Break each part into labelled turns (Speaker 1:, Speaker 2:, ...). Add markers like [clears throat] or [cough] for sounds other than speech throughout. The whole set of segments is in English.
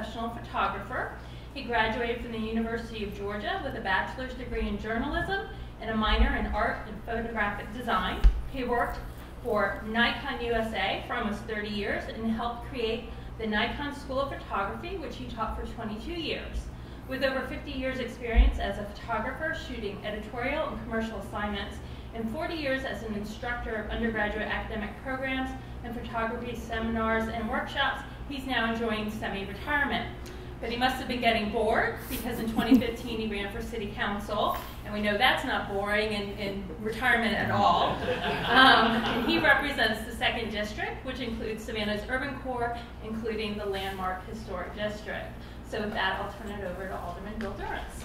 Speaker 1: professional photographer. He graduated from the University of Georgia with a bachelor's degree in journalism and a minor in art and photographic design. He worked for Nikon USA for almost 30 years and helped create the Nikon School of Photography, which he taught for 22 years. With over 50 years experience as a photographer shooting editorial and commercial assignments, and 40 years as an instructor of undergraduate academic programs and photography seminars and workshops, he's now enjoying semi-retirement. But he must have been getting bored because in 2015 he ran for city council, and we know that's not boring in, in retirement at all. Um, and he represents the second district, which includes Savannah's urban core, including the landmark historic district. So with that, I'll turn it over to Alderman Bill Durrence.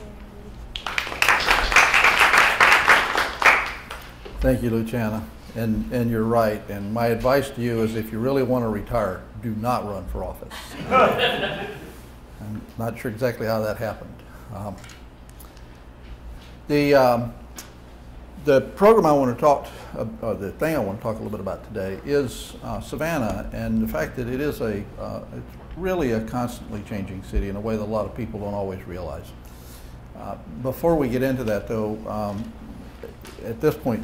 Speaker 2: Thank you, Luciana. And, and you're right. And my advice to you is if you really want to retire, do not run for office. [laughs] I'm not sure exactly how that happened. Um, the, um, the program I want to talk, uh, the thing I want to talk a little bit about today is uh, Savannah and the fact that it is a, uh, it's really a constantly changing city in a way that a lot of people don't always realize. Uh, before we get into that though, um, at this point,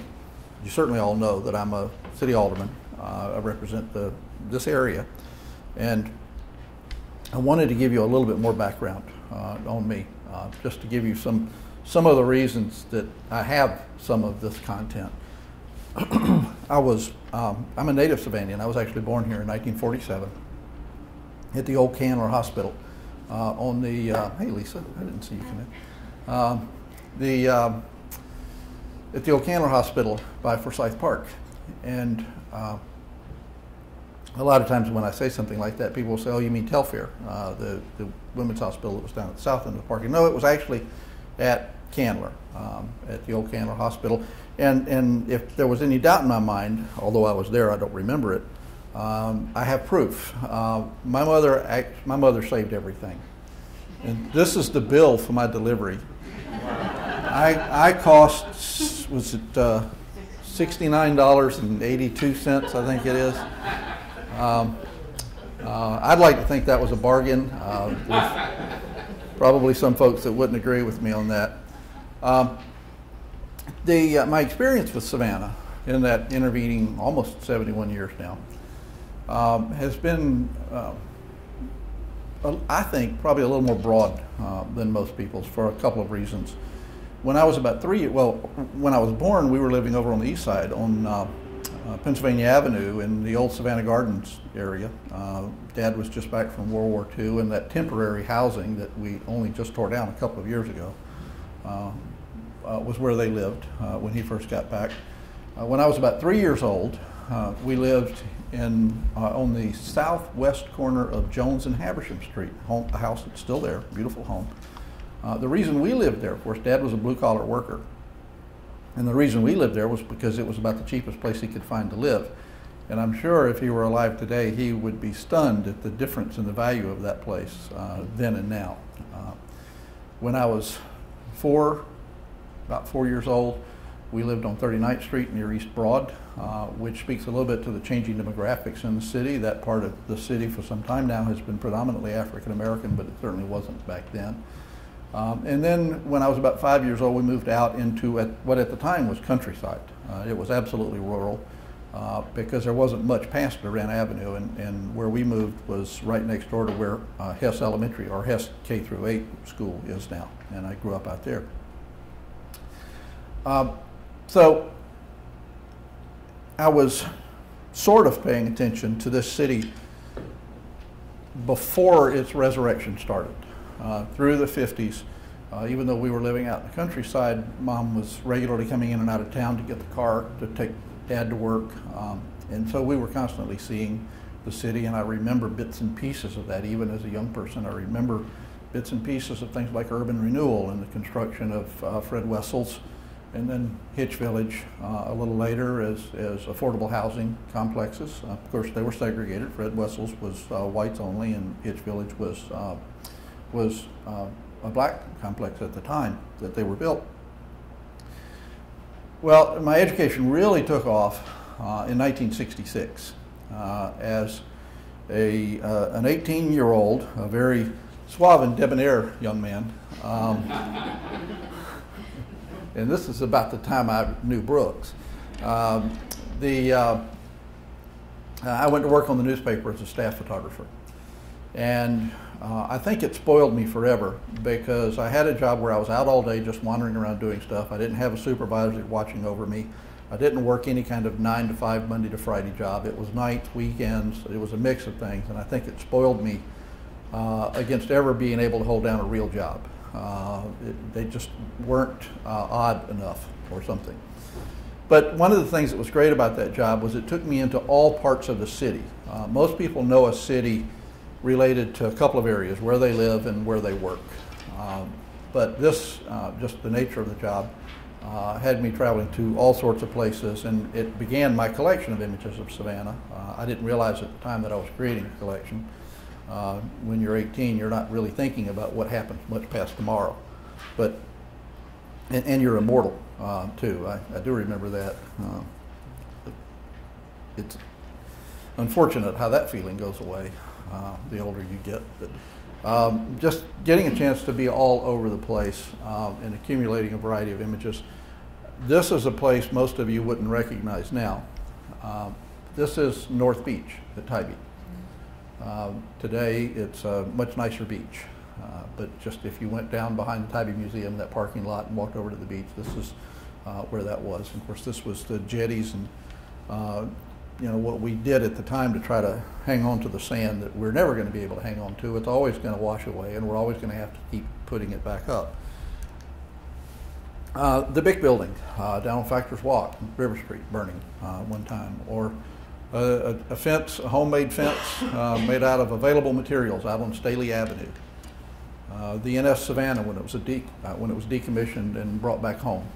Speaker 2: you certainly all know that I'm a city alderman. Uh, I represent the, this area. And I wanted to give you a little bit more background uh, on me, uh, just to give you some, some of the reasons that I have some of this content. [clears throat] I was, um, I'm a native Savannian. I was actually born here in 1947 at the old Candler Hospital uh, on the, uh, hey Lisa, I didn't see you come in. Um, the, um, at the old Candler Hospital by Forsyth Park. And uh, a lot of times when I say something like that, people will say, oh, you mean Telfair, uh, the, the women's hospital that was down at the south end of the park. No, it was actually at Candler, um, at the old Candler Hospital. And, and if there was any doubt in my mind, although I was there, I don't remember it, um, I have proof. Uh, my, mother, my mother saved everything. And this is the bill for my delivery. I, I cost, was it uh, $69.82, I think it is. Um, uh, I'd like to think that was a bargain. Uh, probably some folks that wouldn't agree with me on that. Um, the, uh, my experience with Savannah in that intervening almost 71 years now um, has been, uh, I think, probably a little more broad uh, than most people's for a couple of reasons. When I was about three, well, when I was born, we were living over on the east side on uh, uh Pennsylvania Avenue in the old Savannah Gardens area. Uh, Dad was just back from World War II, and that temporary housing that we only just tore down a couple of years ago uh, was where they lived when he first got back. when I was about three years old, we lived in, uh, on the southwest corner of Jones and Habersham Street, home, a house that's still there, beautiful home. Uh, the reason we lived there, of course, Dad was a blue collar worker. And the reason we lived there was because it was about the cheapest place he could find to live. And I'm sure if he were alive today, he would be stunned at the difference in the value of that place uh, then and now. Uh, when I was four, about four years old, we lived on 39th Street near East Broad, uh, which speaks a little bit to the changing demographics in the city. That part of the city for some time now has been predominantly African American, but it certainly wasn't back then. Um, and then when I was about five years old, we moved out into at, what at the time was countryside. Uh, it was absolutely rural uh, because there wasn't much past DeRenne Avenue, and, and, where we moved was right next door to where uh, Hess Elementary or Hess K through 8 school is now, and I grew up out there. Um, so I was sort of paying attention to this city before its resurrection started. Uh, through the 50s, uh, even though we were living out in the countryside, mom was regularly coming in and out of town to get the car to take dad to work. Um, and so we were constantly seeing the city, and I remember bits and pieces of that. Even as a young person, I remember bits and pieces of things like urban renewal and the construction of uh, Fred Wessels and then Hitch Village uh, a little later as, as affordable housing complexes. Uh, of course, they were segregated. Fred Wessels was uh, whites only, and Hitch Village was uh, was uh, a black complex at the time that they were built. Well, my education really took off uh, in 1966. uh, as a, uh, an 18 year old, a very suave and debonair young man. Um, [laughs] and this is about the time I knew Brooks. Um, the, uh, I went to work on the newspaper as a staff photographer. And uh, I think it spoiled me forever because I had a job where I was out all day just wandering around doing stuff. I didn't have a supervisor watching over me. I didn't work any kind of nine to five Monday to Friday job. It was nights, weekends. It was a mix of things, and I think it spoiled me uh, against ever being able to hold down a real job. Uh, it, they just weren't uh, odd enough or something. But one of the things that was great about that job was it took me into all parts of the city. Uh, most people know a city related to a couple of areas, where they live and where they work. Um, but this, uh, just the nature of the job, uh, had me traveling to all sorts of places, and it began my collection of images of Savannah. Uh, I didn't realize at the time that I was creating a collection. Uh, when you're 18, you're not really thinking about what happens much past tomorrow, but and, and you're immortal uh, too. I, I, do remember that. Uh, it's unfortunate how that feeling goes away uh, the older you get. But, um, just getting a chance to be all over the place um, and accumulating a variety of images. This is a place most of you wouldn't recognize now. Um, this is North Beach at Tybee. Uh, today it's a much nicer beach, uh, but just if you went down behind the Tybee Museum, that parking lot, and walked over to the beach, this is uh, where that was. And of course, this was the jetties and uh, you know, what we did at the time to try to hang on to the sand that we're never going to be able to hang on to. It's always going to wash away, and we're always going to have to keep putting it back up. Uh, the big building uh, down on Factors Walk, River Street, burning uh, one time, or a, a, fence, a homemade fence uh, made out of available materials out on Staley Avenue. Uh, the NS Savannah when it was uh, when it was decommissioned and brought back home.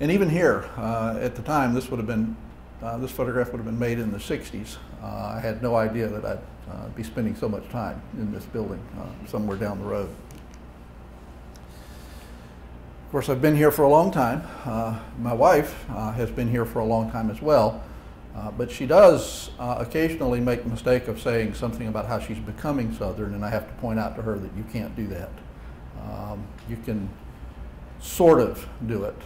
Speaker 2: and even here, at the time, this would have been uh, this photograph would have been made in the 60s. Uh, I had no idea that I'd uh, be spending so much time in this building uh, somewhere down the road. Of course, I've been here for a long time. Uh, my wife uh, has been here for a long time as well. but she does occasionally make the mistake of saying something about how she's becoming Southern, and I have to point out to her that you can't do that. Um, you can sort of do it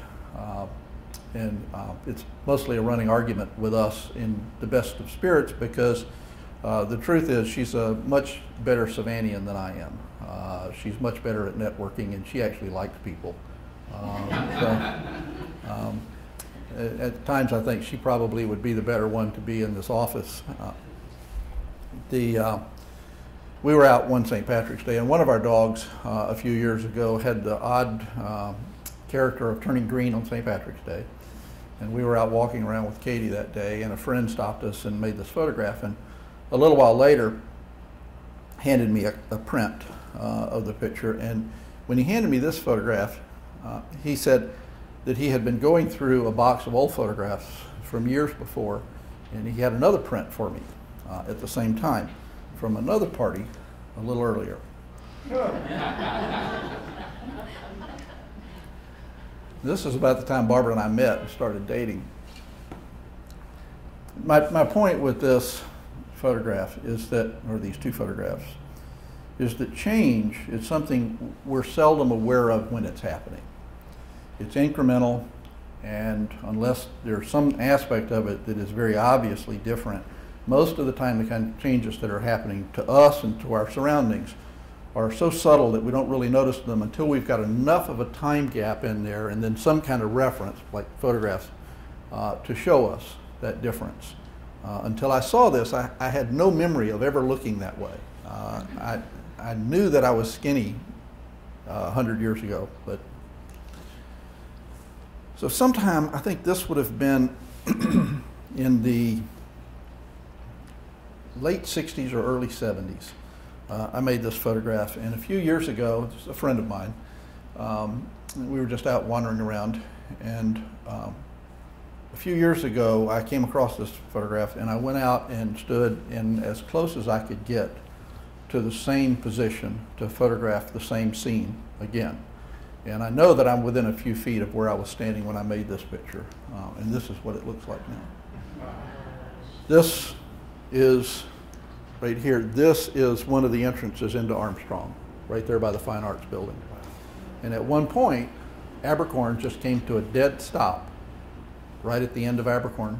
Speaker 2: and uh, it's mostly a running argument with us in the best of spirits because uh, the truth is she's a much better Savannian than I am. Uh, she's much better at networking and she actually likes people. Um, so, um, at, times I think she probably would be the better one to be in this office. Uh, the uh, we were out one St. Patrick's Day, and one of our dogs uh, a few years ago had the odd character of turning green on St. Patrick's Day. And we were out walking around with Katie that day, and a friend stopped us and made this photograph. And a little while later, handed me a, a print uh, of the picture. And when he handed me this photograph, uh, he said that he had been going through a box of old photographs from years before, and he had another print for me uh, at the same time from another party a little earlier. [laughs] This is about the time Barbara and I met and started dating. My, my point with this photograph is that, or these two photographs, is that change is something we're seldom aware of when it's happening. It's incremental, and unless there's some aspect of it that is very obviously different, most of the time the kind of changes that are happening to us and to our surroundings are so subtle that we don't really notice them until we've got enough of a time gap in there and then some kind of reference, like photographs, uh, to show us that difference. Uh, until I saw this, I, I, had no memory of ever looking that way. Uh, I, I knew that I was skinny uh, 100 years ago, but so sometime I think this would have been [clears throat] in the late 60s or early 70s uh, I made this photograph. And a few years ago, a friend of mine, um, we were just out wandering around, and um, a few years ago, I came across this photograph, and I went out and stood in as close as I could get to the same position to photograph the same scene again. And I know that I'm within a few feet of where I was standing when I made this picture, uh, and this is what it looks like now. This is, right here, this is one of the entrances into Armstrong, right there by the Fine Arts Building. And at one point, Abercorn just came to a dead stop right at the end of Abercorn.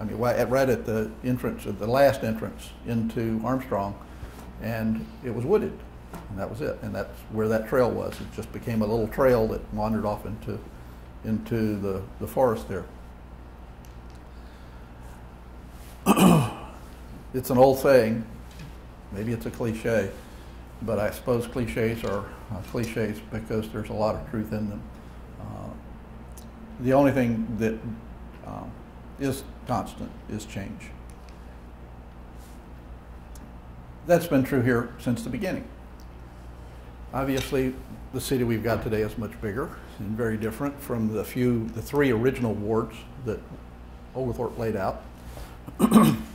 Speaker 2: I mean, right at the entrance, of the last entrance into Armstrong, and it was wooded, and that was it. And that's where that trail was. It just became a little trail that wandered off into, into the, the forest there. It's an old saying, maybe it's a cliche, but I suppose cliches are uh, cliches because there's a lot of truth in them. Uh, the only thing that um, is constant is change. That's been true here since the beginning. Obviously, the city we've got today is much bigger and very different from the few, the three original wards that Oglethorpe laid out. [clears throat]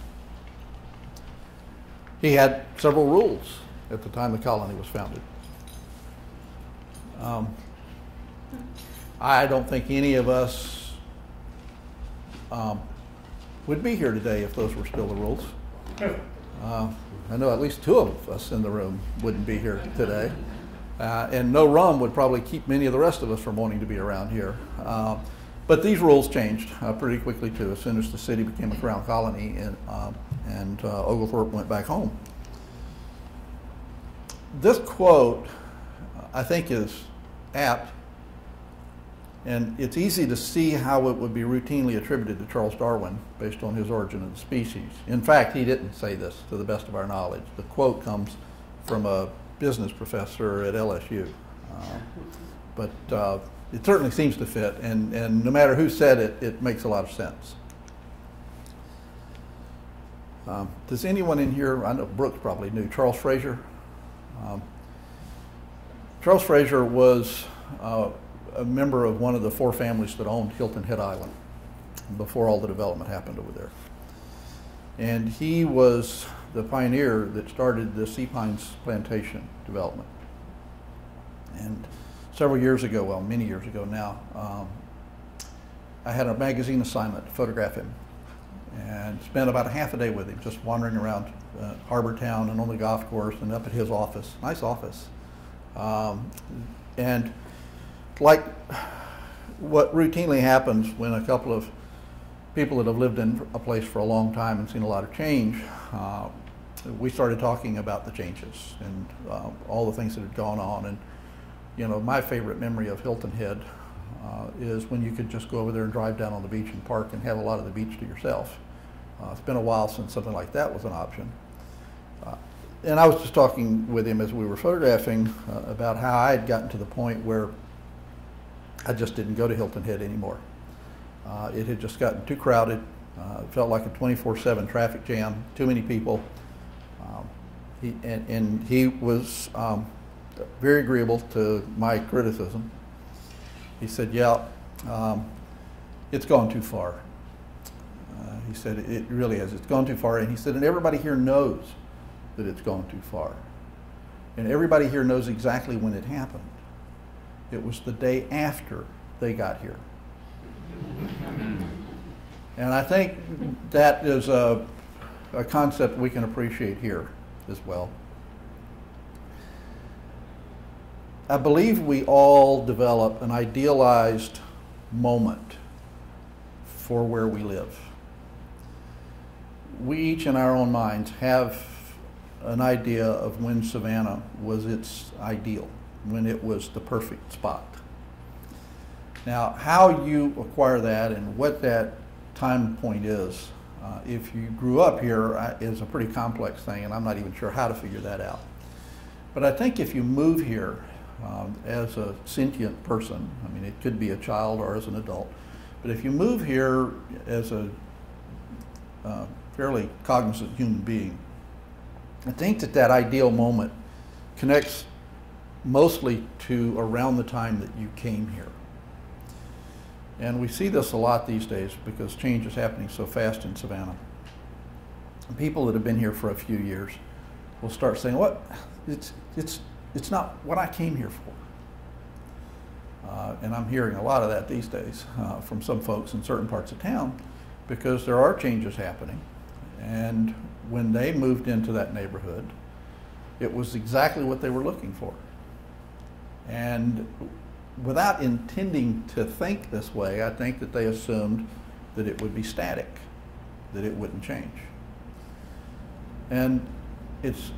Speaker 2: he had several rules at the time the colony was founded. Um, I don't think any of us um, would be here today if those were still the rules. Uh, I know at least two of us in the room wouldn't be here today. Uh, and no rum would probably keep many of the rest of us from wanting to be around here. Uh, but these rules changed uh, pretty quickly too, as soon as the city became a crown colony and, um, and uh, Oglethorpe went back home. This quote, I think, is apt and it's easy to see how it would be routinely attributed to Charles Darwin based on his origin of the species. In fact, he didn't say this to the best of our knowledge. The quote comes from a business professor at LSU. Uh, but uh, it certainly seems to fit, and, and no matter who said it, it makes a lot of sense. Um, does anyone in here, I know Brooks probably knew, Charles Fraser? Um, Charles Fraser was uh, a member of one of the four families that owned Hilton Head Island before all the development happened over there. And he was the pioneer that started the sea pines plantation development. And several years ago, well, many years ago now, um, I had a magazine assignment to photograph him and spent about a half a day with him, just wandering around uh, Harbour Town and on the golf course and up at his office. Nice office. Um, and like what routinely happens when a couple of people that have lived in a place for a long time and seen a lot of change, uh, we started talking about the changes and uh, all the things that had gone on. And, you know, my favorite memory of Hilton Head uh, is when you could just go over there and drive down on the beach and park and have a lot of the beach to yourself. Uh, it's been a while since something like that was an option. Uh, and I was just talking with him as we were photographing uh, about how I had gotten to the point where I just didn't go to Hilton Head anymore. Uh, it had just gotten too crowded. Uh, it felt like a 24/7 traffic jam. Too many people. Um, he, and, and, he was um, very agreeable to my criticism. He said, "Yeah, um, it's gone too far." Uh, he said, "It really has. It's gone too far." And he said, "And everybody here knows that it's gone too far, and everybody here knows exactly when it happened." It was the day after they got here. And I think that is a, a concept we can appreciate here as well. I believe we all develop an idealized moment for where we live. We each in our own minds have an idea of when Savannah was its ideal when it was the perfect spot. Now, how you acquire that and what that time point is, uh, if you grew up here, uh, is a pretty complex thing, and I'm not even sure how to figure that out. But I think if you move here um, as a sentient person, I mean, it could be a child or as an adult, but if you move here as a uh, fairly cognizant human being, I think that that ideal moment connects mostly to around the time that you came here. And we see this a lot these days because change is happening so fast in Savannah. People that have been here for a few years will start saying, "What? It's it's it's not what I came here for." Uh, and I'm hearing a lot of that these days uh, from some folks in certain parts of town because there are changes happening, And when they moved into that neighborhood, it was exactly what they were looking for. And without intending to think this way, I think that they assumed that it would be static, that it wouldn't change. And it's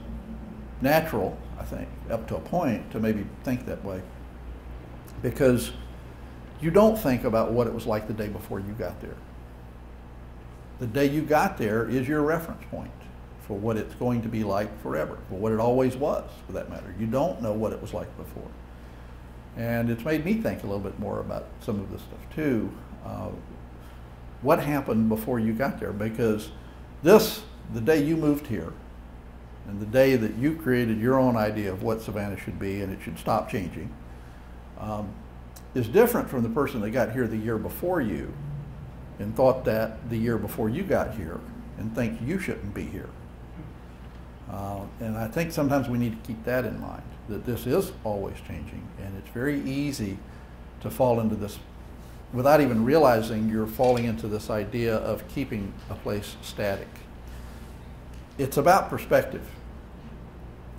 Speaker 2: natural, I think, up to a point to maybe think that way because you don't think about what it was like the day before you got there. The day you got there is your reference point for what it's going to be like forever, for what it always was, for that matter. You don't know what it was like before. And it's made me think a little bit more about some of this stuff too. Uh, what happened before you got there? Because this, the day you moved here, and the day that you created your own idea of what Savannah should be and it should stop changing, um, is different from the person that got here the year before you and thought that the year before you got here and think you shouldn't be here. Uh, and I think sometimes we need to keep that in mind, that this is always changing and it's very easy to fall into this without even realizing you're falling into this idea of keeping a place static. It's about perspective.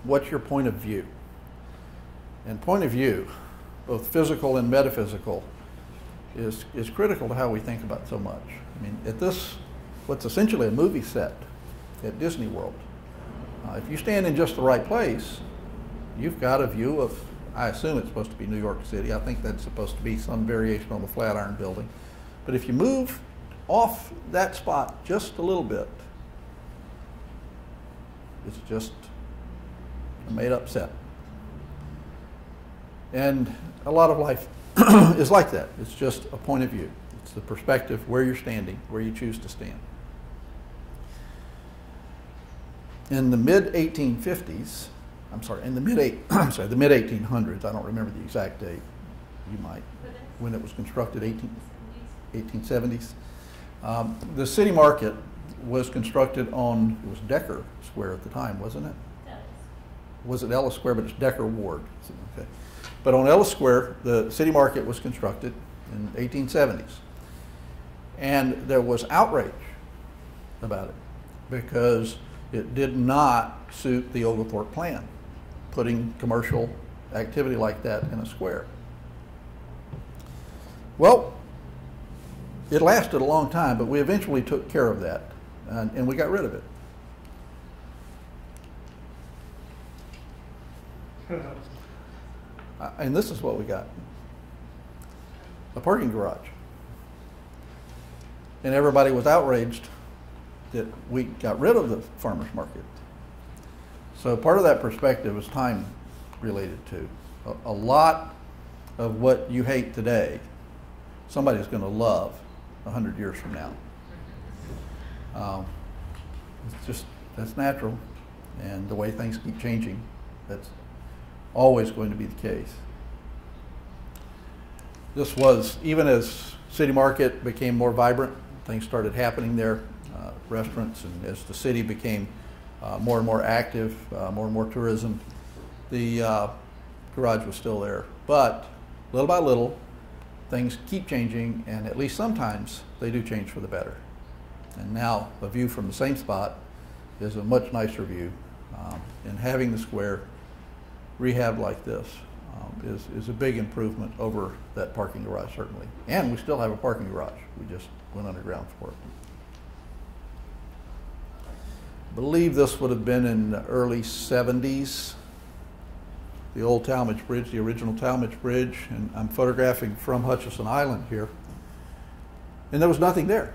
Speaker 2: What's your point of view? And point of view, both physical and metaphysical, is, is critical to how we think about so much. I mean, at this, what's essentially a movie set at Disney World, uh, if you stand in just the right place, you've got a view of, I assume it's supposed to be New York City. I think that's supposed to be some variation on the Flatiron Building. But if you move off that spot just a little bit, it's just a made up set. And a lot of life [clears throat] is like that. It's just a point of view. It's the perspective where you're standing, where you choose to stand. In the mid 1850s, I'm sorry, in the mid [clears throat] I'm sorry, the mid 1800s. I don't remember the exact date. You might, when it was constructed, 18, 1870s. Um, the city market was constructed on it was Decker Square at the time, wasn't it? Was it Ellis Square? But it's Decker Ward. Okay. But on Ellis Square, the city market was constructed in 1870s. And there was outrage about it because it did not suit the Oglethorpe plan, putting commercial activity like that in a square. Well, it lasted a long time, but we eventually took care of that and, and we got rid of it. And this is what we got a parking garage. And everybody was outraged that we got rid of the farmer's market. So part of that perspective is time related to. A, a lot of what you hate today, somebody's going to love 100 years from now. Um, it's just, that's natural. And the way things keep changing, that's always going to be the case. This was, even as City Market became more vibrant, things started happening there, uh, restaurants, and as the city became uh, more and more active, uh, more and more tourism, the uh, garage was still there. But little by little, things keep changing, and at least sometimes they do change for the better. And now a view from the same spot is a much nicer view. Um, and having the square rehab like this um, is, is a big improvement over that parking garage, certainly. And we still have a parking garage. We just went underground for it. I believe this would have been in the early 70s. The old Talmadge Bridge, the original Talmadge Bridge, and I'm photographing from Hutchison Island here. And there was nothing there.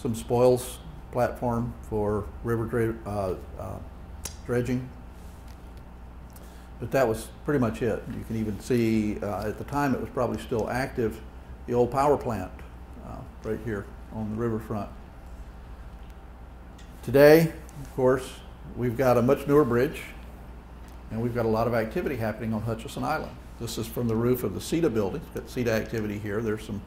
Speaker 2: Some spoils platform for river uh, uh, dredging but that was pretty much it. You can even see uh, at the time it was probably still active, the old power plant uh, right here on the riverfront. Today, of course, we've got a much newer bridge and we've got a lot of activity happening on Hutchison Island. This is from the roof of the CETA building. Got CETA activity here. There's some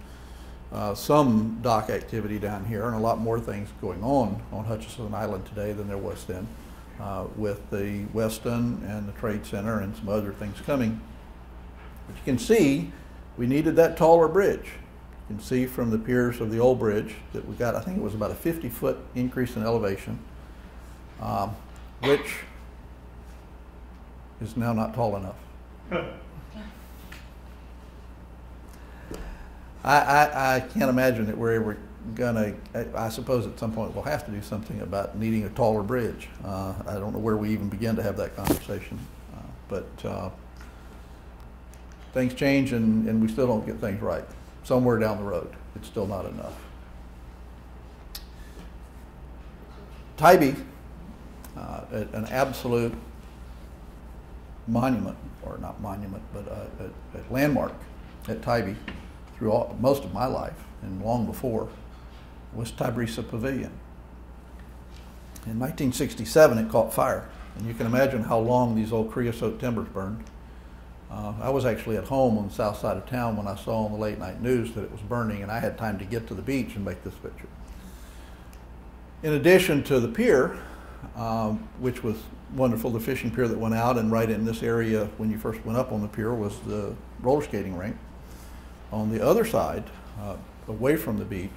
Speaker 2: uh, some dock activity down here and a lot more things going on on Hutchison Island today than there was then uh, with the Westin and the Trade Center and some other things coming. But you can see we needed that taller bridge You can see from the piers of the old bridge that we got, I think it was about a 50 foot increase in elevation, um, which is now not tall enough. [laughs] I, I, I can't imagine that we're ever gonna, I, I suppose at some point we'll have to do something about needing a taller bridge. Uh, I don't know where we even begin to have that conversation, uh, but, uh, things change and, and we still don't get things right. Somewhere down the road, it's still not enough. Tybee, uh, an absolute monument, or not monument, but a, a, a landmark at Tybee through all, most of my life and long before was Tybrisa Pavilion. In 1967, it caught fire, and you can imagine how long these old creosote timbers burned. Uh, I was actually at home on the south side of town when I saw on the late night news that it was burning, and I had time to get to the beach and make this picture. In addition to the pier, um, which was wonderful, the fishing pier that went out, and right in this area when you first went up on the pier was the roller skating rink. On the other side, uh, away from the beach,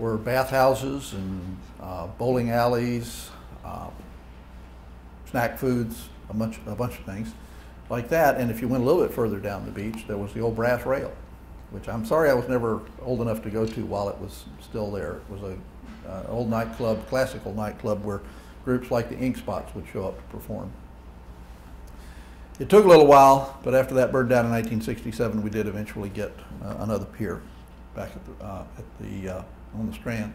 Speaker 2: were bathhouses and uh, bowling alleys, uh, snack foods, a bunch, a bunch of things like that. And if you went a little bit further down the beach, there was the old brass rail, which I'm sorry I was never old enough to go to while it was still there. It was a uh, old nightclub, classical nightclub where groups like the Ink Spots would show up to perform. It took a little while, but after that burned down in 1967, we did eventually get uh, another pier back at the, uh, at the uh, on the Strand.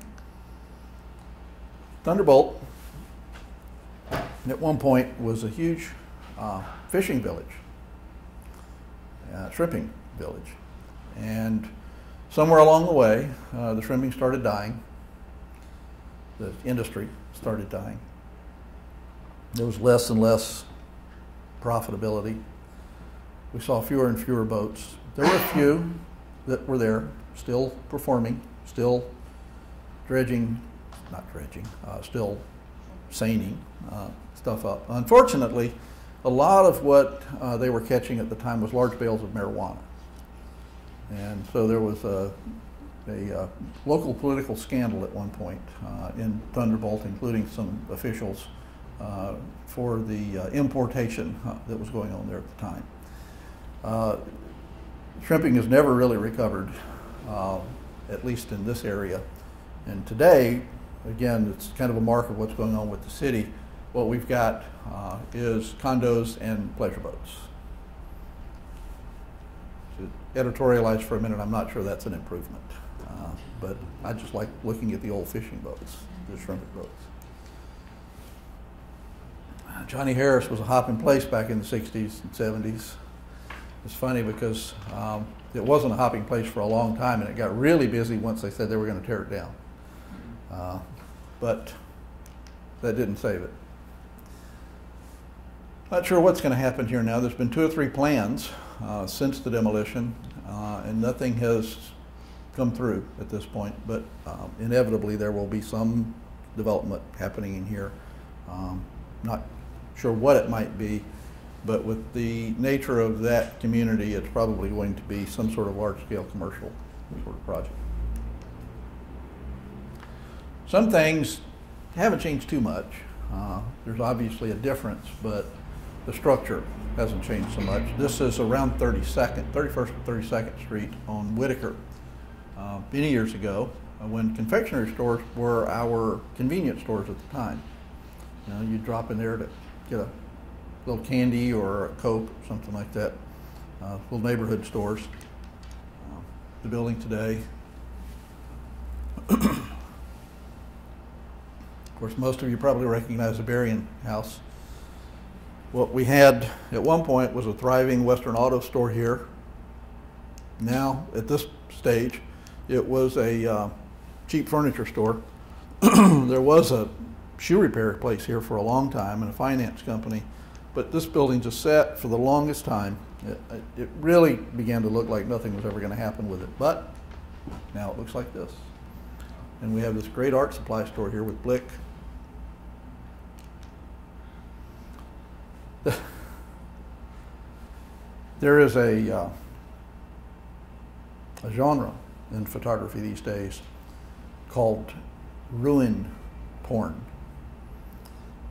Speaker 2: Thunderbolt, at one point, was a huge uh, fishing village, uh, shrimping village, and somewhere along the way, uh, the shrimping started dying. The industry started dying. There was less and less profitability. We saw fewer and fewer boats. There were a few that were there, still performing, still dredging, not dredging, uh, still seining uh, stuff up. Unfortunately, a lot of what uh, they were catching at the time was large bales of marijuana. And so there was a, a uh, local political scandal at one point uh, in Thunderbolt, including some officials uh, for the importation that was going on there at the time. Shrimping has never really recovered, at least in this area. And today, again, it's kind of a mark of what's going on with the city. What we've got uh, is condos and pleasure boats. To editorialize for a minute, I'm not sure that's an improvement. Uh, but I just like looking at the old fishing boats, the shrimp boats. Johnny Harris was a hopping place back in the 60s and 70s. It's funny because um, it wasn't a hopping place for a long time, and it got really busy once they said they were going to tear it down. Uh, but that didn't save it. Not sure what's going to happen here now. There's been two or three plans uh, since the demolition, uh, and nothing has come through at this point. But um, inevitably, there will be some development happening in here. Um, not sure what it might be, but with the nature of that community, it's probably going to be some sort of large-scale commercial sort of project. Some things haven't changed too much. Uh, there's obviously a difference, but the structure hasn't changed so much. This is around 32nd, 31st and 32nd Street on Whitaker. Uh, many years ago, uh, when confectionery stores were our convenience stores at the time. You know, you drop in there to get a little candy or a Coke, or something like that. Uh, little neighborhood stores. Uh, the building today. Of course, most of you probably recognize the Berrien House. What we had at one point was a thriving Western Auto store here. Now, at this stage, it was a uh, cheap furniture store. [clears throat] there was a shoe repair place here for a long time and a finance company, but this building just sat for the longest time. It, it really began to look like nothing was ever going to happen with it, but now it looks like this. And we have this great art supply store here with Blick. [sighs] there is a, uh, a genre in photography these days called Ruin Porn.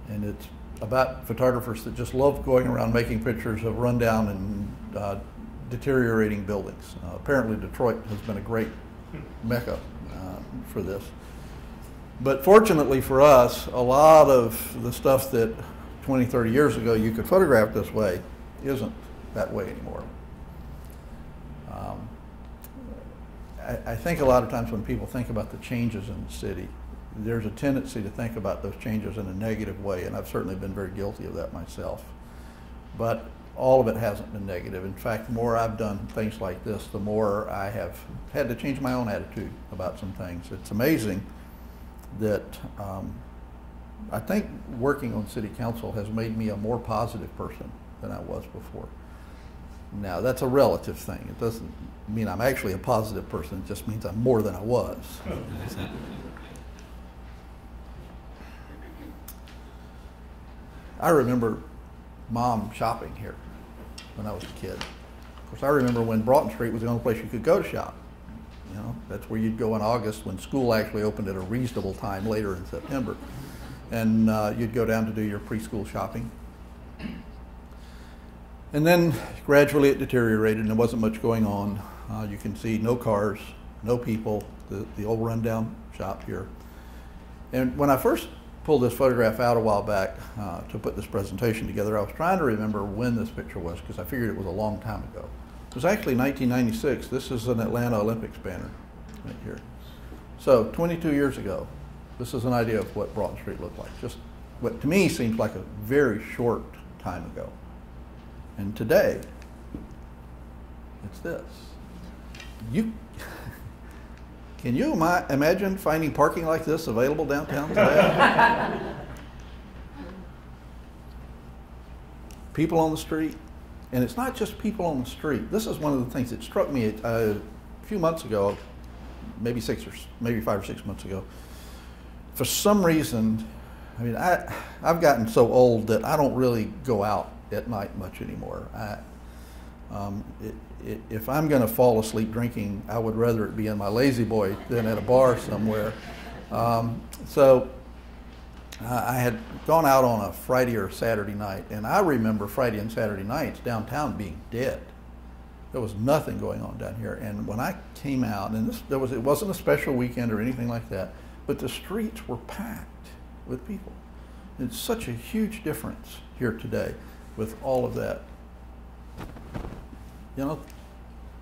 Speaker 2: And it's about photographers that just love going around making pictures of rundown and uh, deteriorating buildings. Uh, apparently, Detroit has been a great mecca uh, for this. But fortunately for us, a lot of the stuff that 20, 30 years ago you could photograph this way isn't that way anymore. Um, I, I think a lot of times when people think about the changes in the city, there's a tendency to think about those changes in a negative way, and I've certainly been very guilty of that myself. But all of it hasn't been negative. In fact, the more I've done things like this, the more I have had to change my own attitude about some things. It's amazing that um, I think working on city council has made me a more positive person than I was before. Now, that's a relative thing. It doesn't mean I'm actually a positive person, it just means I'm more than I was. I remember mom shopping here when I was a kid. Of course, I remember when Broughton Street was the only place you could go to shop. You know, that's where you'd go in August when school actually opened at a reasonable time later in September. And uh, you'd go down to do your preschool shopping. And then gradually it deteriorated and there wasn't much going on. Uh, you can see no cars, no people, the, the old rundown shop here. And when I first pulled this photograph out a while back uh, to put this presentation together, I was trying to remember when this picture was because I figured it was a long time ago. It was actually 1996. This is an Atlanta Olympics banner right here. So 22 years ago, this is an idea of what Broughton Street looked like. Just what to me seems like a very short time ago. And today, it's this. You [laughs] can you ima- imagine finding parking like this available downtown today? [laughs] people on the street, and it's not just people on the street. This is one of the things that struck me uh, a few months ago, maybe six or maybe five or six months ago. For some reason, I mean, I I've gotten so old that I don't really go out at night much anymore. I, um, it, it, if I'm going to fall asleep drinking, I would rather it be in my lazy boy than at a bar somewhere. Um, so uh, I had gone out on a Friday or Saturday night, and I remember Friday and Saturday nights downtown being dead. There was nothing going on down here. And when I came out, and this, there was, it wasn't a special weekend or anything like that, but the streets were packed with people. It's such a huge difference here today with all of that. You know,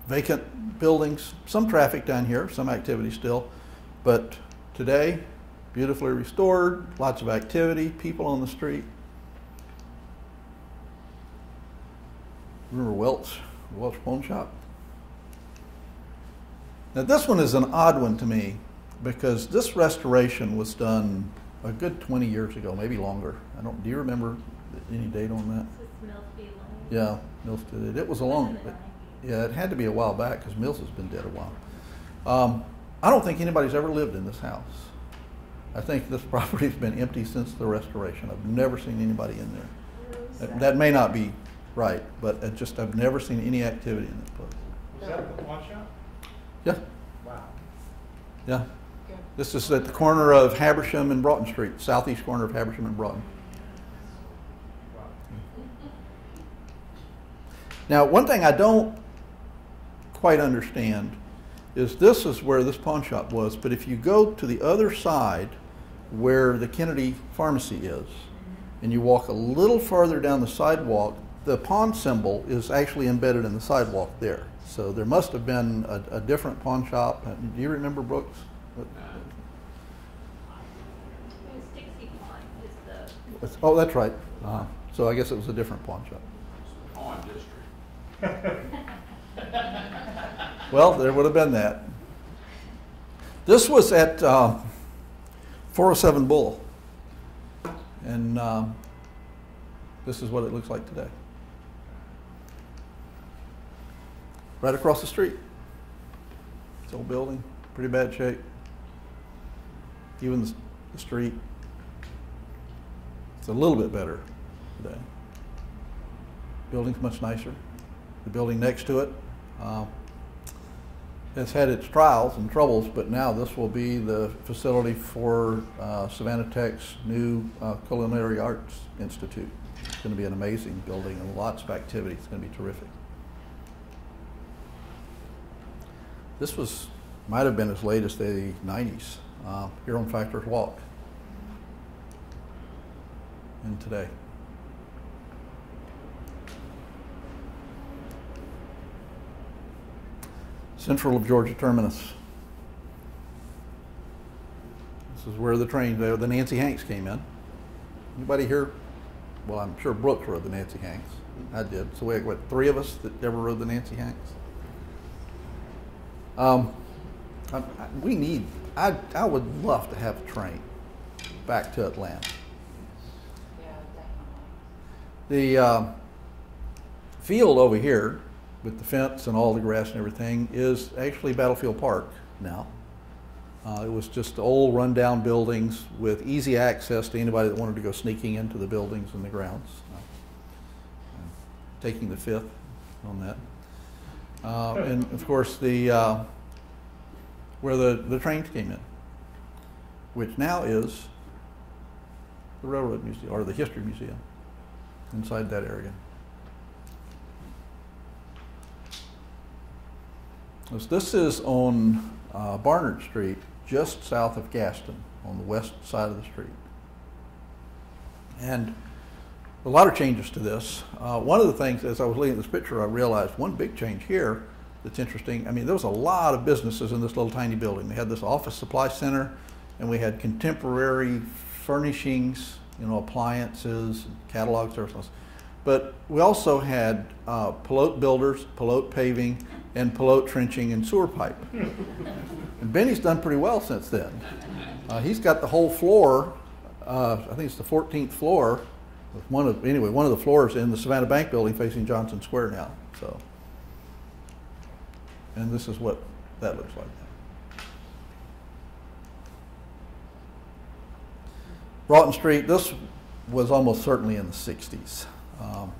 Speaker 2: vacant buildings, some traffic down here, some activity still, but today, beautifully restored, lots of activity, people on the street. Remember Welch, Welch Pawn Shop? Now this one is an odd one to me because this restoration was done a good 20 years ago, maybe longer. I don't. Do you remember any date on that? Yeah, Mills did it. It was a long. It, yeah, it had to be a while back because Mills has been dead a while. Um, I don't think anybody's ever lived in this house. I think this [laughs] property's been empty since the restoration. I've never seen anybody in there. That, that may not be right, but it just I've never seen any activity in this place.
Speaker 3: Was that a pawn shop?
Speaker 2: Yeah,
Speaker 3: Wow.
Speaker 2: yeah. This is at the corner of Habersham and Broughton Street, southeast corner of Habersham and Broughton. Now, one thing I don't quite understand is this is where this pawn shop was, but if you go to the other side where the Kennedy Pharmacy is, and you walk a little farther down the sidewalk, the pawn symbol is actually embedded in the sidewalk there. So there must have been a, a different pawn shop. Do you remember Brooks?
Speaker 1: Dixie Pawn is the,
Speaker 2: That's- Oh, that's right. Uh, so I guess it was a different pawn shop.
Speaker 4: Pawn District. [laughs]
Speaker 2: Well, there would have been that. This was at uh, 407 Bull. And um, this is what it looks like today. Right across the street. It's old building, pretty bad shape. Even the, the street. It's a little bit better today. Building's much nicer. The building next to it, uh, has had its trials and troubles, but now this will be the facility for uh, Savannah Tech's new uh, Culinary Arts Institute. It's going to be an amazing building and lots of activity. It's going to be terrific. This was might have been as late as the 90s uh, here on Factors Walk. And today. Central of Georgia Terminus. This is where the train, the Nancy Hanks came in. Anybody here? Well, I'm sure Brooks rode the Nancy Hanks. I did. So we had, what, three of us that ever rode the Nancy Hanks? Um, I, I, we need, I, I would love to have a train back to Atlanta. The uh, field over here with the fence and all the grass and everything is actually Battlefield Park now. Uh, it was just old rundown buildings with easy access to anybody that wanted to go sneaking into the buildings and the grounds. Uh, taking the fifth on that. Uh, and of course, the uh, where the, the trains came in, which now is the Railroad Museum or the History Museum inside that area. This- is on uh, Barnard Street, just south of Gaston, on the west side of the street. And a lot of changes to this. Uh, one of the things, as I was looking at this picture, I realized one big change here that's interesting. I mean, there was a lot of businesses in this little tiny building. We had this office supply center, and we had contemporary furnishings, you know, appliances, catalog services. But we also had uh, Pelote Builders, Pelote Paving, and Pelote Trenching and Sewer Pipe. and Benny's done pretty well since then. Uh, he's got the whole floor, uh, I think it's the 14th floor, one of, anyway, one of the floors in the Savannah Bank building facing Johnson Square now. So, and this is what that looks like Broughton Street, this was almost certainly in the 60s. Um,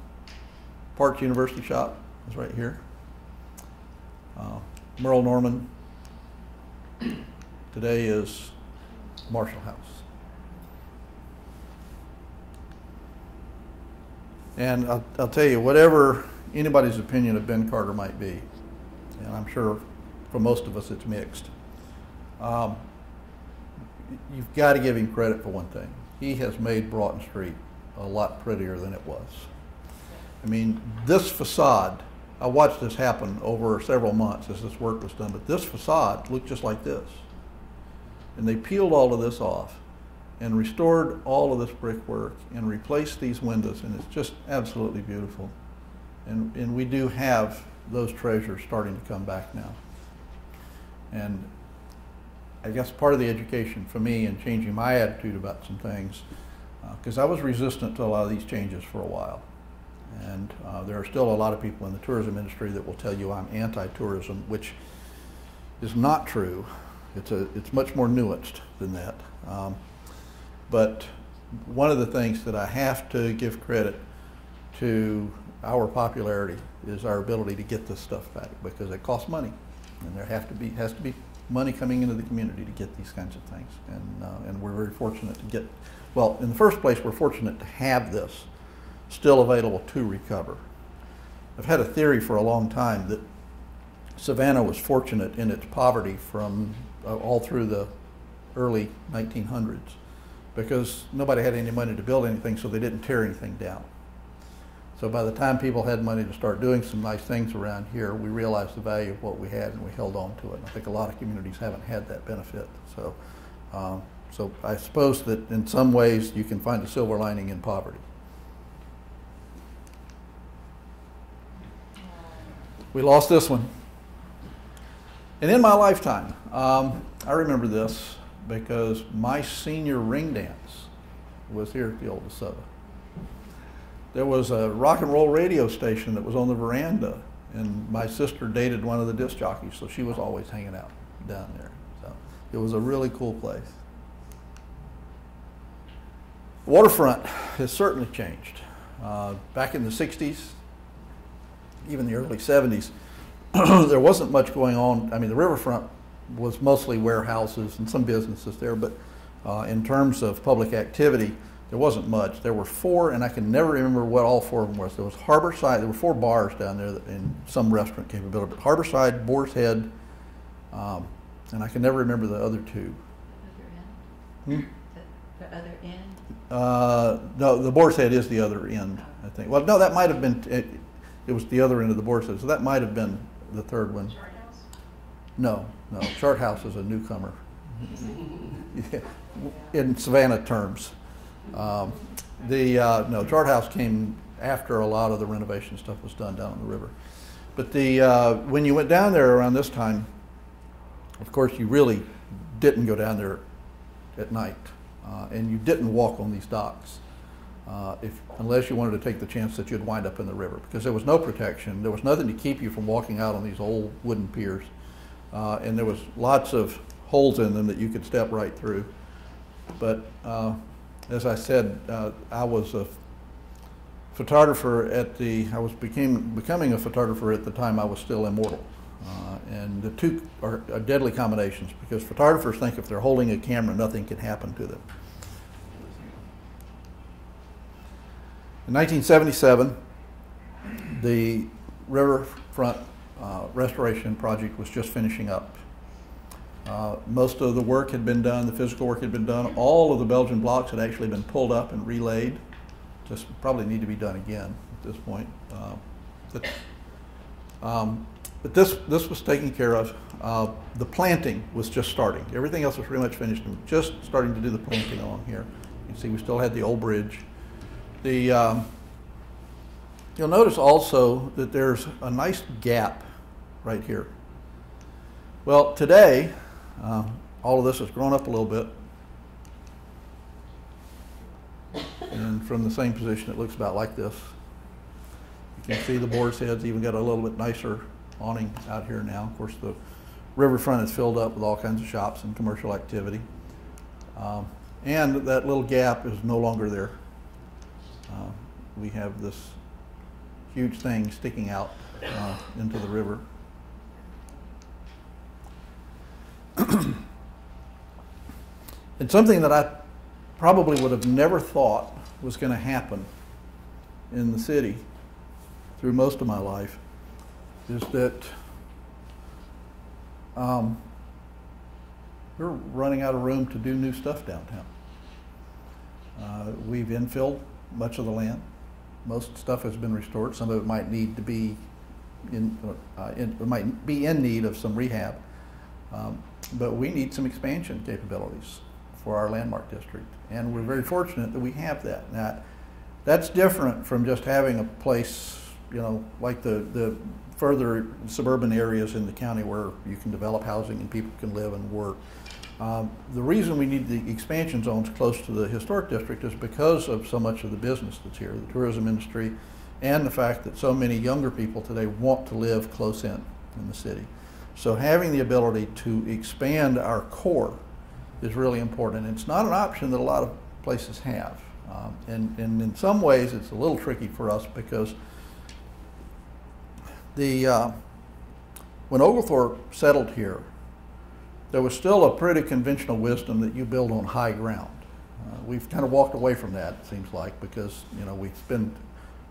Speaker 2: Parks University shop is right here. Uh, Merle Norman today is Marshall House. And I'll, I'll tell you, whatever anybody's opinion of Ben Carter might be, and I'm sure for most of us it's mixed, um, you've got to give him credit for one thing. He has made Broughton Street a lot prettier than it was. I mean, this facade, I watched this happen over several months as this work was done, but this facade looked just like this. And they peeled all of this off and restored all of this brickwork and replaced these windows, and it's just absolutely beautiful. And, and we do have those treasures starting to come back now. And I guess part of the education for me in changing my attitude about some things, because I was resistant to a lot of these changes for a while. And uh, there are still a lot of people in the tourism industry that will tell you I'm anti-tourism, which is not true. It's, a, it's much more nuanced than that. Um, but one of the things that I have to give credit to our popularity is our ability to get this stuff back because it costs money, and there have to be has to be money coming into the community to get these kinds of things. And uh, and we're very fortunate to get. Well, in the first place, we're fortunate to have this still available to recover. I've had a theory for a long time that Savannah was fortunate in its poverty from uh, all through the early 1900s because nobody had any money to build anything, so they didn't tear anything down. So by the time people had money to start doing some nice things around here, we realized the value of what we had and we held on to it. And I think a lot of communities haven't had that benefit. So, um, so I suppose that in some ways you can find a silver lining in poverty. We lost this one. And in my lifetime, um, I remember this because my senior ring dance was here at the old DeSoto. There was a rock and roll radio station that was on the veranda, and my sister dated one of the disc jockeys, so she was always hanging out down there. So it was a really cool place. Waterfront has certainly changed. Uh, back in the 60s, even the early 70s, [clears throat] there wasn't much going on. I mean, the riverfront was mostly warehouses and some businesses there, but uh, in terms of public activity, there wasn't much. There were four, and I can never remember what all four of them was. There was Harborside. There were four bars down there that, and some restaurant capability, but Harborside, Boar's Head, um, and I can never remember the other two.
Speaker 5: Other
Speaker 2: Hmm?
Speaker 5: end? The, the other end?
Speaker 2: Uh, no, the Boar's Head is the other end, I think. Well, no, that might have been, it, it was the other end of the Boar's Head, so that might have been the third one. Chart House? No, no, Chart House is a newcomer. [laughs] Yeah, In Savannah terms. Um, the, uh, no, Chart House came after a lot of the renovation stuff was done down on the river. But the, uh, when you went down there around this time, of course, you really didn't go down there at night, uh, and you didn't walk on these docks, uh, if, unless you wanted to take the chance that you'd wind up in the river, because there was no protection. There was nothing to keep you from walking out on these old wooden piers, uh, and there was lots of holes in them that you could step right through. But uh, as I said, uh, I was a photographer at the. I was became becoming a photographer at the time I was still immortal. Uh, and the two are, are deadly combinations because photographers think if they're holding a camera, nothing can happen to them. In 1977, the riverfront uh, restoration project was just finishing up. Uh, most of the work had been done, the physical work had been done. All of the Belgian blocks had actually been pulled up and relaid. Just probably need to be done again at this point. Uh, but, um, but this, this was taken care of. Uh, the planting was just starting. Everything else was pretty much finished. and just starting to do the planting along here. You can see we still had the old bridge. The, um, you'll notice also that there's a nice gap right here. Well, today, uh, all of this has grown up a little bit. And from the same position, it looks about like this. You can see the boar's head's even got a little bit nicer awning out here now. Of course, the riverfront is filled up with all kinds of shops and commercial activity. Um, and that little gap is no longer there. Uh, we have this huge thing sticking out uh, into the river. [clears throat] and something that I probably would have never thought was going to happen in the city through most of my life is that um, we're running out of room to do new stuff downtown. Uh, we've infilled much of the land. Most stuff has been restored. Some of it might need to be in, uh, in might be in need of some rehab. Um, but we need some expansion capabilities for our landmark district, and we're very fortunate that we have that. Now, that's different from just having a place, you know, like the the further suburban areas in the county where you can develop housing and people can live and work. Um, the reason we need the expansion zones close to the historic district is because of so much of the business that's here, the tourism industry, and the fact that so many younger people today want to live close in in the city. So having the ability to expand our core is really important. It's not an option that a lot of places have. Um, and, and in some ways, it's a little tricky for us because the, uh, when Oglethorpe settled here, there was still a pretty conventional wisdom that you build on high ground. Uh, we've kind of walked away from that, it seems like, because you know we've spent.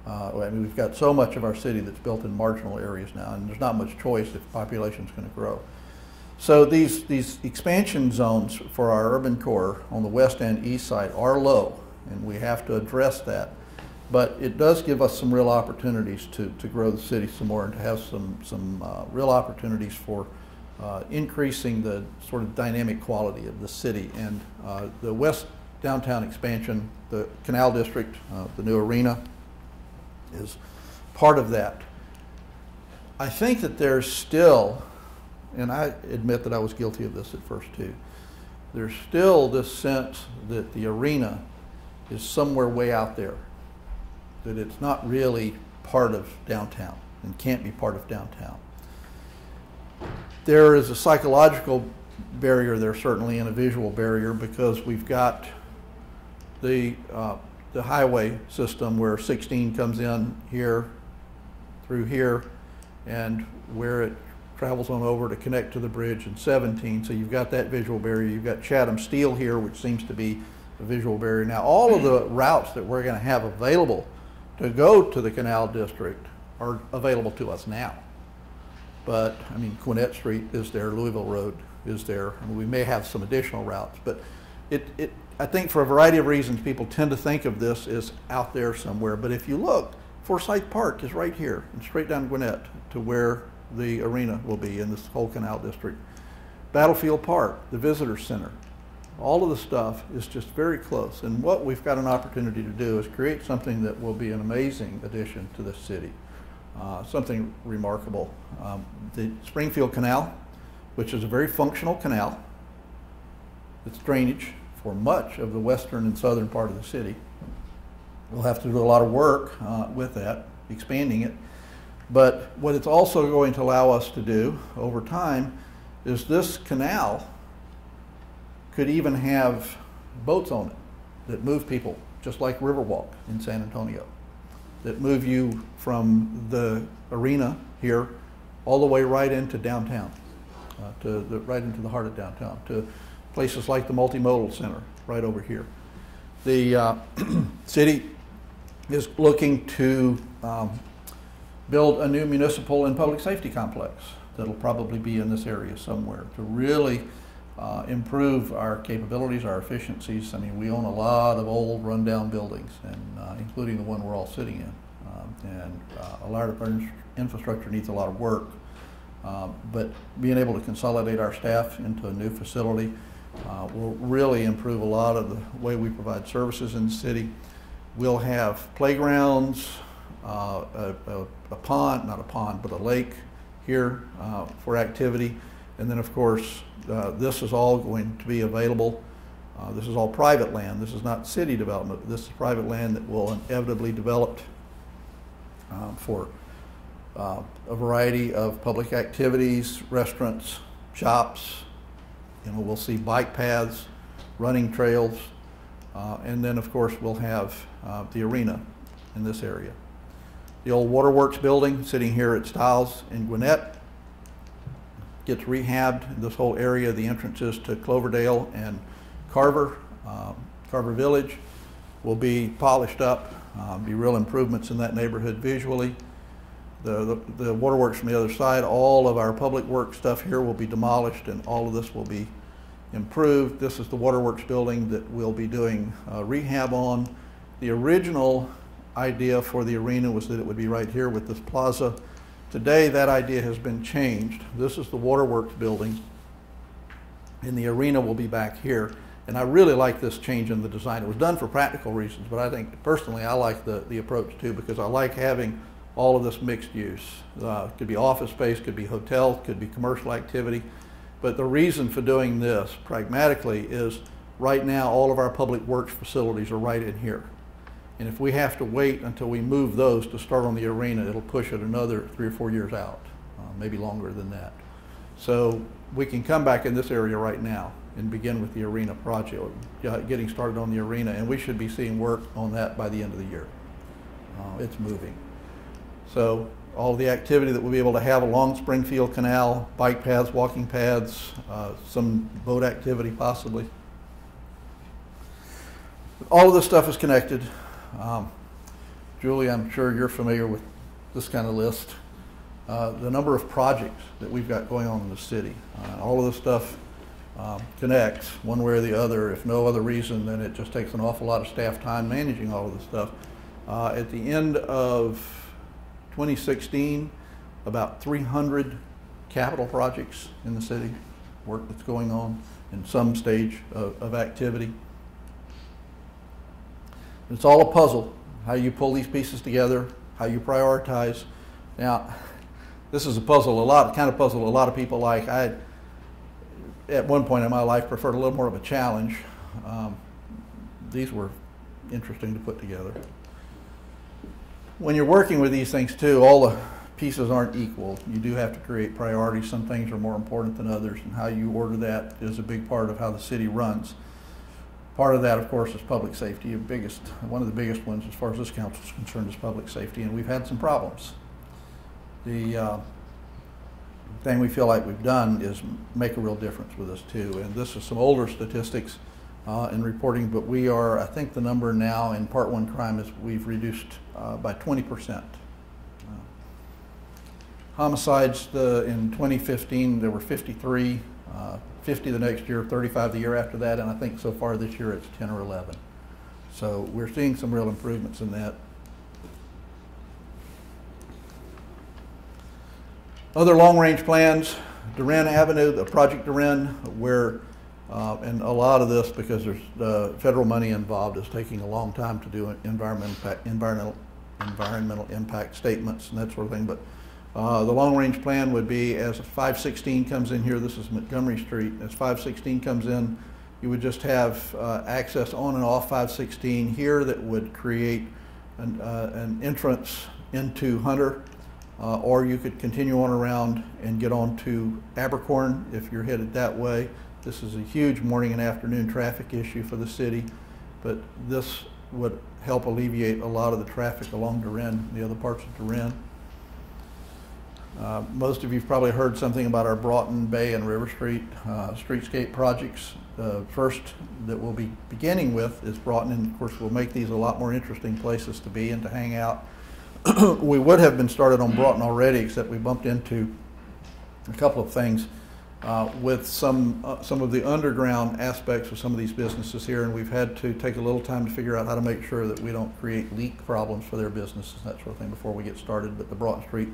Speaker 2: Uh, I mean, we've got so much of our city that's built in marginal areas now, and there's not much choice if the population's going to grow. So these these expansion zones for our urban core on the west and east side are low, and we have to address that. But it does give us some real opportunities to, to grow the city some more and to have some some uh, real opportunities for uh, increasing the sort of dynamic quality of the city. And uh, the west downtown expansion, the Canal District, uh, the new arena, is part of that. I think that there's still, and I admit that I was guilty of this at first too, there's still this sense that the arena is somewhere way out there, that it's not really part of downtown and can't be part of downtown. There is a psychological barrier there, certainly, and a visual barrier because we've got the, uh, the highway system where 16 comes in here through here and where it travels on over to connect to the bridge and 17. So you've got that visual barrier. You've got Chatham Steel here, which seems to be a visual barrier. Now, all of the routes that we're going to have available to go to the Canal District are available to us now. But, I mean, Gwinnett Street is there, Louisville Road is there, and we may have some additional routes. But it, it, I think for a variety of reasons, people tend to think of this as out there somewhere. But if you look, Forsyth Park is right here, and straight down Gwinnett to where the arena will be in this whole canal district. Battlefield Park, the visitor center, all of the stuff is just very close. And what we've got an opportunity to do is create something that will be an amazing addition to this city, uh, something remarkable. Um, the Springfield Canal, which is a very functional canal, it's drainage for much of the western and southern part of the city. We'll have to do a lot of work uh, with that, expanding it. But what it's also going to allow us to do over time is this canal could even have boats on it that move people, just like Riverwalk in San Antonio, that move you from the arena here all the way right into downtown, uh, to the, right into the heart of downtown, to places like the multimodal center right over here. The uh, [clears throat] city is looking to um, build a new municipal and public safety complex that'll probably be in this area somewhere to really uh, improve our capabilities, our efficiencies. I mean, we own a lot of old rundown buildings, and uh, including the one we're all sitting in. Um, and uh, a lot of our infrastructure needs a lot of work. Um, but being able to consolidate our staff into a new facility uh, will really improve a lot of the way we provide services in the city. We'll have playgrounds, uh, a, a, a, pond, not a pond, but a lake here uh, for activity. And then, of course, uh, this is all going to be available. Uh, this is all private land. This is not city development. This is private land that will inevitably develop uh, for uh, a variety of public activities, restaurants, shops. You know, we'll see bike paths, running trails, uh, and then, of course, we'll have the arena in this area. The old Waterworks building sitting here at Stiles in Gwinnett gets rehabbed. This whole area, the entrances to Cloverdale and Carver, um, Carver Village, will be polished up, uh, be real improvements in that neighborhood visually. The, the, waterworks from the other side, all of our public works stuff here will be demolished and all of this will be improved. This is the waterworks building that we'll be doing uh, rehab on. The original idea for the arena was that it would be right here with this plaza. Today, that idea has been changed. This is the Waterworks building, and the arena will be back here. And I really like this change in the design. It was done for practical reasons, but I think personally I like the, the approach too because I like having all of this mixed use. Uh, could be office space, could be hotel, could be commercial activity. But the reason for doing this pragmatically is right now all of our public works facilities are right in here. And if we have to wait until we move those to start on the arena, it'll push it another three or four years out, uh, maybe longer than that. So we can come back in this area right now and begin with the arena project, getting started on the arena, and we should be seeing work on that by the end of the year. Uh, it's moving. So all the activity that we'll be able to have along Springfield Canal, bike paths, walking paths, uh, some boat activity possibly. All of this stuff is connected. Um, Julie, I'm sure you're familiar with this kind of list. Uh, the number of projects that we've got going on in the city. Uh, all of this stuff um, connects one way or the other. If no other reason, then it just takes an awful lot of staff time managing all of this stuff. Uh, at the end of 2016, about 300 capital projects in the city, work that's going on in some stage of, of activity. It's all a puzzle, how you pull these pieces together, how you prioritize. Now, this is a puzzle, a lot, kind of puzzle a lot of people like. I, at one point in my life, preferred a little more of a challenge. Um, these were interesting to put together. When you're working with these things too, all the pieces aren't equal. You do have to create priorities. Some things are more important than others, and how you order that is a big part of how the city runs. Part of that, of course, is public safety. The biggest, one of the biggest ones, as far as this council is concerned, is public safety, and we've had some problems. The uh, thing we feel like we've done is make a real difference with this too. And this is some older statistics uh, in reporting, but we are, I think the number now in Part 1 crime is we've reduced uh, by 20%. Uh, Homicides the, in 2015, there were 53, uh, 50 the next year, 35 the year after that, and I think so far this year it's 10 or 11. So we're seeing some real improvements in that. Other long-range plans, DeRenne Avenue, the Project DeRenne, where, uh, and a lot of this, because there's uh, federal money involved, is taking a long time to do environmental, impact- environmental, environmental impact statements and that sort of thing. But uh, the long-range plan would be as 516 comes in here, this is Montgomery Street, as 516 comes in, you would just have uh, access on and off 516 here that would create an, uh, an entrance into Hunter, uh, or you could continue on around and get on to Abercorn if you're headed that way. This is a huge morning and afternoon traffic issue for the city, but this would help alleviate a lot of the traffic along DeRenne, the other parts of DeRenne. Uh, Most of you've probably heard something about our Broughton Bay and River Street uh, streetscape projects. The first that we'll be beginning with is Broughton, and of course, we'll make these a lot more interesting places to be and to hang out. [clears throat] We would have been started on Broughton already, except we bumped into a couple of things uh, with some, uh, some of the underground aspects of some of these businesses here, and we've had to take a little time to figure out how to make sure that we don't create leak problems for their businesses and that sort of thing before we get started. But the Broughton Street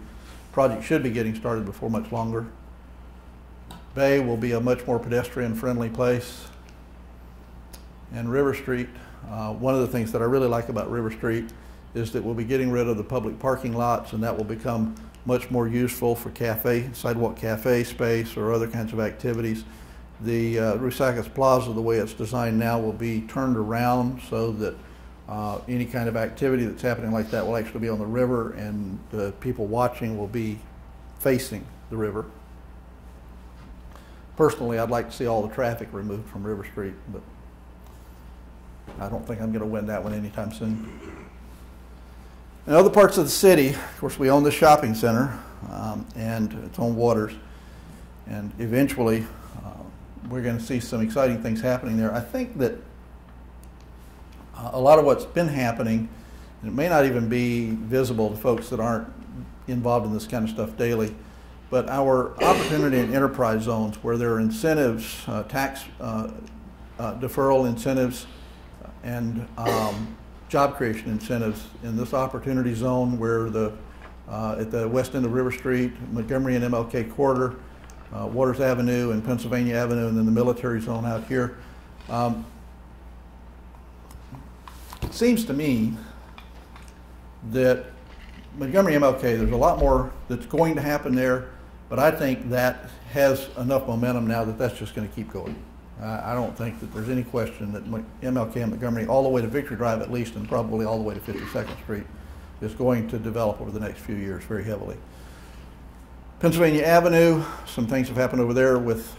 Speaker 2: project should be getting started before much longer. Bay will be a much more pedestrian-friendly place. And River Street, uh, one of the things that I really like about River Street is that we'll be getting rid of the public parking lots and that will become much more useful for cafe, sidewalk cafe space or other kinds of activities. The uh, Plaza, the way it's designed now, will be turned around so that uh, any kind of activity that's happening like that will actually be on the river and the people watching will be facing the river. Personally, I'd like to see all the traffic removed from River Street, but I don't think I'm going to win that one anytime soon. In other parts of the city, of course, we own the shopping center um, and it's own Waters. And eventually, uh, we're going to see some exciting things happening there. I think that uh, a lot of what's been happening, and it may not even be visible to folks that aren't involved in this kind of stuff daily, but our opportunity and enterprise zones where there are incentives, uh, tax uh, uh, deferral incentives, and um, job creation incentives in this opportunity zone where the uh, at the west end of River Street, Montgomery and MLK corridor, uh, Waters Avenue and Pennsylvania Avenue, and then the military zone out here. Um, it seems to me that Montgomery MLK, there's a lot more that's going to happen there, but I think that has enough momentum now that that's just going to keep going. I don't think that there's any question that MLK Montgomery, all the way to Victory Drive at least, and probably all the way to 52nd Street, is going to develop over the next few years very heavily. Pennsylvania Avenue, some things have happened over there with,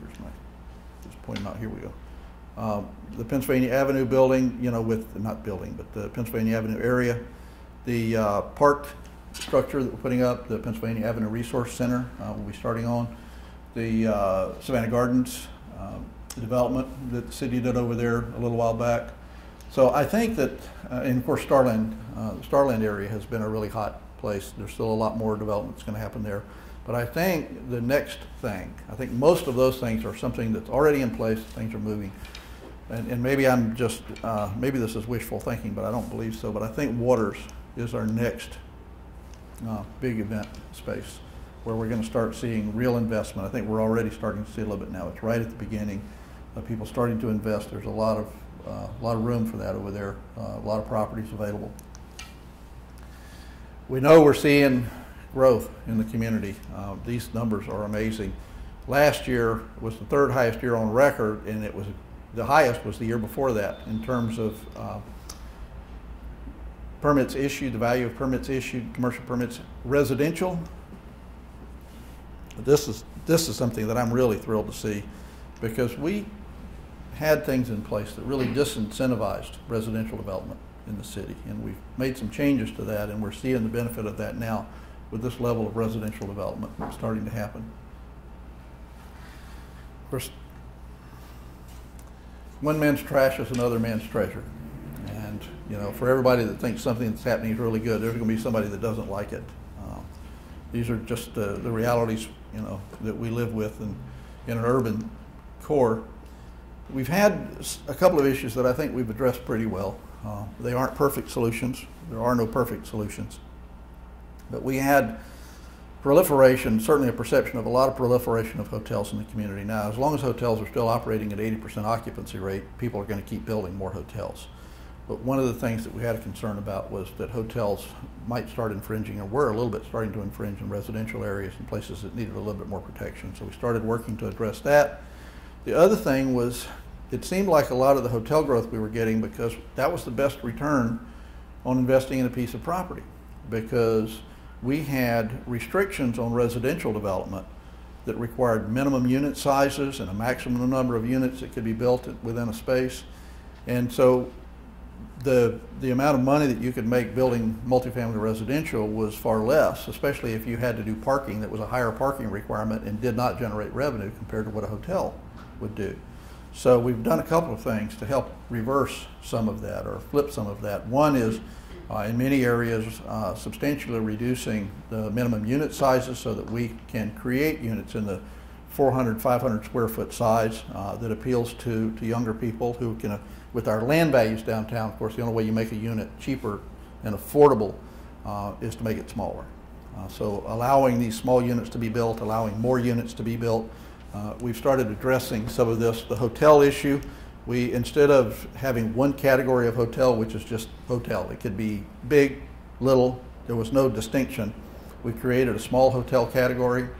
Speaker 2: here's my, just point them out, here we go. Um, The Pennsylvania Avenue building, you know, with, not building, but the Pennsylvania Avenue area. The uh, park structure that we're putting up, the Pennsylvania Avenue Resource Center, uh, will be starting on. The uh, Savannah Gardens um, development that the city did over there a little while back. So I think that, uh, and of course, Starland, uh, the Starland area has been a really hot place. There's still a lot more development that's going to happen there. But I think the next thing, I think most of those things are something that's already in place, things are moving. And, and maybe I'm just, uh, maybe this is wishful thinking, but I don't believe so. But I think Waters is our next uh, big event space where we're going to start seeing real investment. I think we're already starting to see a little bit now. It's right at the beginning. Uh, people starting to invest. There's a lot of uh, a lot of room for that over there. Uh, a lot of properties available. We know we're seeing growth in the community. Uh, these numbers are amazing. Last year was the third highest year on record, and it was the highest was the year before that in terms of uh, permits issued, the value of permits issued, commercial permits, residential. This is this is something that I'm really thrilled to see because we had things in place that really disincentivized residential development in the city, and we've made some changes to that, and we're seeing the benefit of that now. with this level of residential development starting to happen. Of course, one man's trash is another man's treasure. And, you know, for everybody that thinks something that's happening is really good, there's going to be somebody that doesn't like it. Uh, these are just uh, the realities, you know, that we live with in, in an urban core. We've had a couple of issues that I think we've addressed pretty well. Uh, they aren't perfect solutions. There are no perfect solutions. But we had proliferation, certainly a perception of a lot of proliferation of hotels in the community. Now, as long as hotels are still operating at 80% occupancy rate, people are going to keep building more hotels. But one of the things that we had a concern about was that hotels might start infringing, or were a little bit starting to infringe in residential areas and places that needed a little bit more protection. So we started working to address that. The other thing was, it seemed like a lot of the hotel growth we were getting because that was the best return on investing in a piece of property. Because we had restrictions on residential development that required minimum unit sizes and a maximum number of units that could be built within a space. And so the, the amount of money that you could make building multifamily residential was far less, especially if you had to do parking that was a higher parking requirement and did not generate revenue compared to what a hotel would do. So we've done a couple of things to help reverse some of that or flip some of that. One is uh, in many areas uh, substantially reducing the minimum unit sizes so that we can create units in the 400, 500 square foot size uh, that appeals to, to younger people who can, with our land values downtown, of course, the only way you make a unit cheaper and affordable uh, is to make it smaller. Uh, so allowing these small units to be built, allowing more units to be built. Uh, we've started addressing some of this, the hotel issue. We, instead of having one category of hotel, which is just hotel, it could be big, little, there was no distinction. We created a small hotel category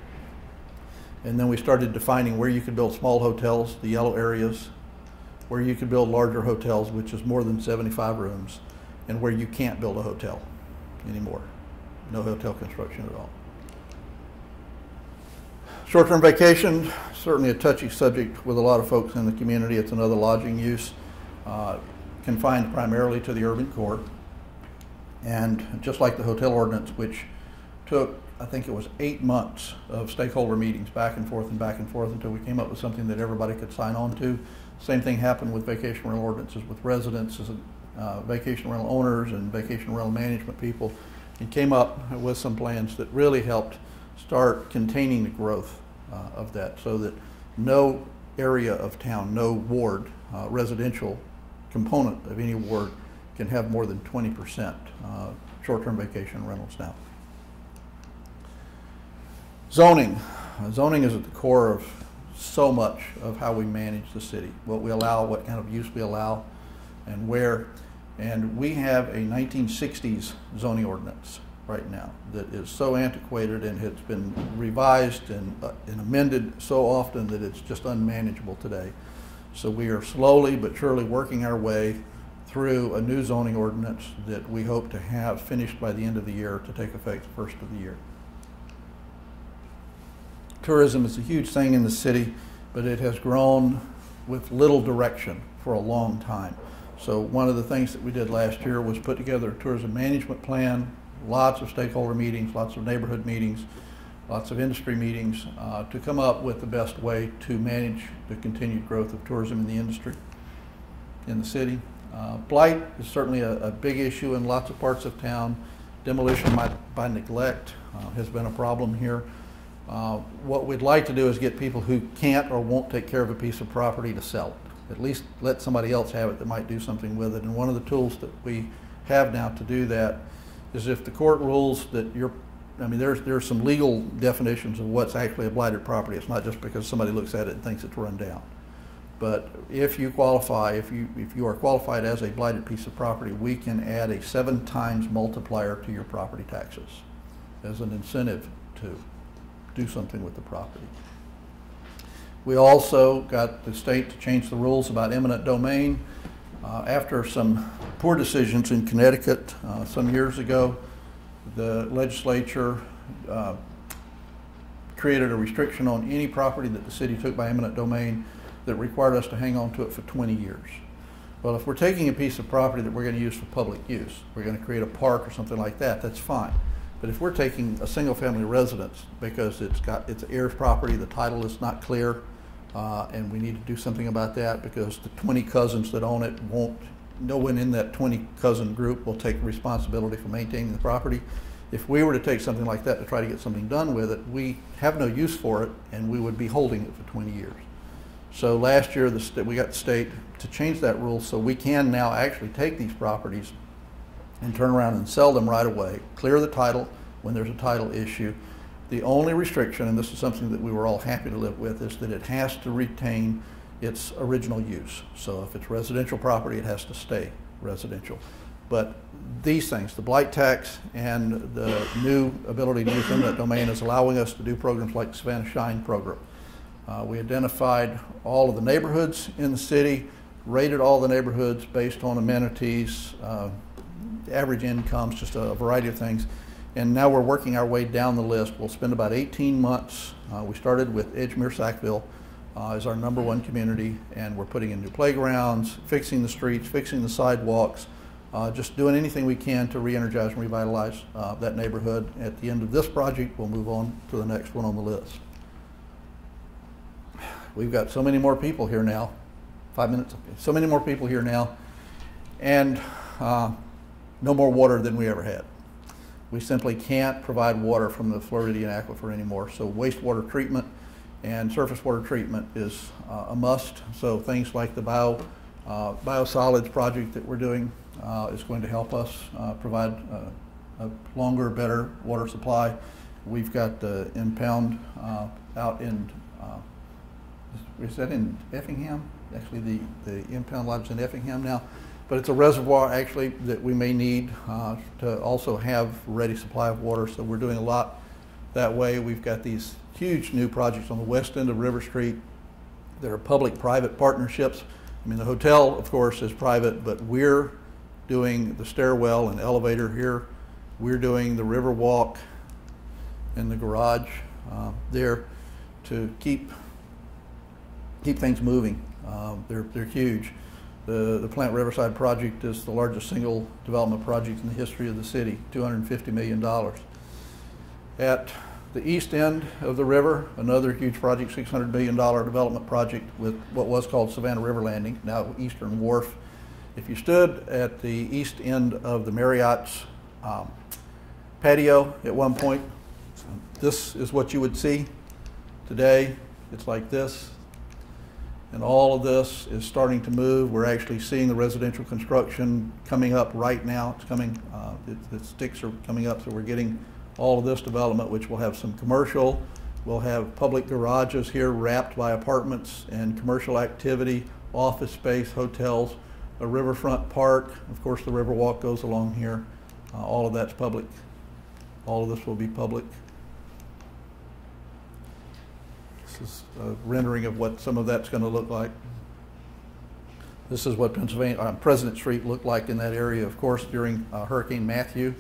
Speaker 2: and then we started defining where you could build small hotels, the yellow areas, where you could build larger hotels, which is more than 75 rooms, and where you can't build a hotel anymore. No hotel construction at all. Short-term vacation, certainly a touchy subject with a lot of folks in the community. It's another lodging use, uh, confined primarily to the urban core. And just like the hotel ordinance, which took, I think it was eight months of stakeholder meetings back and forth and back and forth until we came up with something that everybody could sign on to. Same thing happened with vacation rental ordinances with residents, uh, vacation rental owners and vacation rental management people, and came up with some plans that really helped start containing the growth uh, of that so that no area of town, no ward, uh, residential component of any ward can have more than 20% uh, short-term vacation rentals now. Zoning. Uh, Zoning is at the core of so much of how we manage the city, what we allow, what kind of use we allow, and where. And we have a 1960s zoning ordinance right now that is so antiquated and has been revised and, uh, and amended so often that it's just unmanageable today. So we are slowly but surely working our way through a new zoning ordinance that we hope to have finished by the end of the year to take effect first of the year. Tourism is a huge thing in the city, but it has grown with little direction for a long time. So one of the things that we did last year was put together a tourism management plan, lots of stakeholder meetings, lots of neighborhood meetings, lots of industry meetings uh, to come up with the best way to manage the continued growth of tourism in the industry in the city. Uh, blight is certainly a, a, big issue in lots of parts of town. Demolition by, by neglect uh, has been a problem here. Uh, what we'd like to do is get people who can't or won't take care of a piece of property to sell it. At least let somebody else have it that might do something with it. And one of the tools that we have now to do that is if the court rules that you're, I mean, there's, there's some legal definitions of what's actually a blighted property. It's not just because somebody looks at it and thinks it's run down. But if you qualify, if you, if you are qualified as a blighted piece of property, we can add a seven times multiplier to your property taxes as an incentive to do something with the property. We also got the state to change the rules about eminent domain. Uh, after some poor decisions in Connecticut uh, some years ago, the legislature uh, created a restriction on any property that the city took by eminent domain that required us to hang on to it for 20 years. Well, if we're taking a piece of property that we're going to use for public use, we're going to create a park or something like that, that's fine. But if we're taking a single-family residence because it's got, it's heirs property, the title is not clear, uh, and we need to do something about that because the 20 cousins that own it won't, no one in that 20 cousin group will take responsibility for maintaining the property. If we were to take something like that to try to get something done with it, we have no use for it and we would be holding it for 20 years. So last year, the we got the state to change that rule so we can now actually take these properties and turn around and sell them right away, clear the title when there's a title issue. The only restriction, and this is something that we were all happy to live with, is that it has to retain its original use. So if it's residential property, it has to stay residential. But these things, the blight tax and the new ability to use eminent domain is allowing us to do programs like the Savannah Shine program. Uh, we identified all of the neighborhoods in the city, rated all the neighborhoods based on amenities, uh, average incomes, just a variety of things. And now we're working our way down the list. We'll spend about 18 months. Uh, we started with Edgemere Sackville uh, as our number one community, and we're putting in new playgrounds, fixing the streets, fixing the sidewalks, uh, just doing anything we can to re-energize and revitalize uh, that neighborhood. At the end of this project, we'll move on to the next one on the list. We've got so many more people here now. Five minutes. So many more people here now, and uh, no more water than we ever had. We simply can't provide water from the Floridan aquifer anymore. So wastewater treatment and surface water treatment is uh, a must. So things like the bio uh, biosolids project that we're doing uh, is going to help us uh, provide uh, a longer, better water supply. We've got the impound uh, out in is that in Effingham? Actually, the, the impound lodge in Effingham now. But it's a reservoir actually that we may need uh, to also have ready supply of water. So we're doing a lot that way. We've got these huge new projects on the west end of River Street. There are public-private partnerships. I mean, the hotel, of course, is private, but we're doing the stairwell and elevator here. We're doing the river walk and the garage uh, there to keep keep things moving. Um, they're, they're huge. The, the Plant Riverside project is the largest single development project in the history of the city, $250 million. At the east end of the river, another huge project, $600 million development project with what was called Savannah River Landing, now Eastern Wharf. If you stood at the east end of the Marriott's um, patio at one point, this is what you would see today. It's like this. And all of this is starting to move. We're actually seeing the residential construction coming up right now. It's coming, uh, it, the sticks are coming up, so we're getting all of this development, which will have some commercial. We'll have public garages here wrapped by apartments and commercial activity, office space, hotels, a riverfront park. Of course, the Riverwalk goes along here. Uh, all of that's public. All of this will be public. This is a rendering of what some of that's going to look like. This is what Pennsylvania, uh, President Street looked like in that area, of course, during uh, Hurricane Matthew,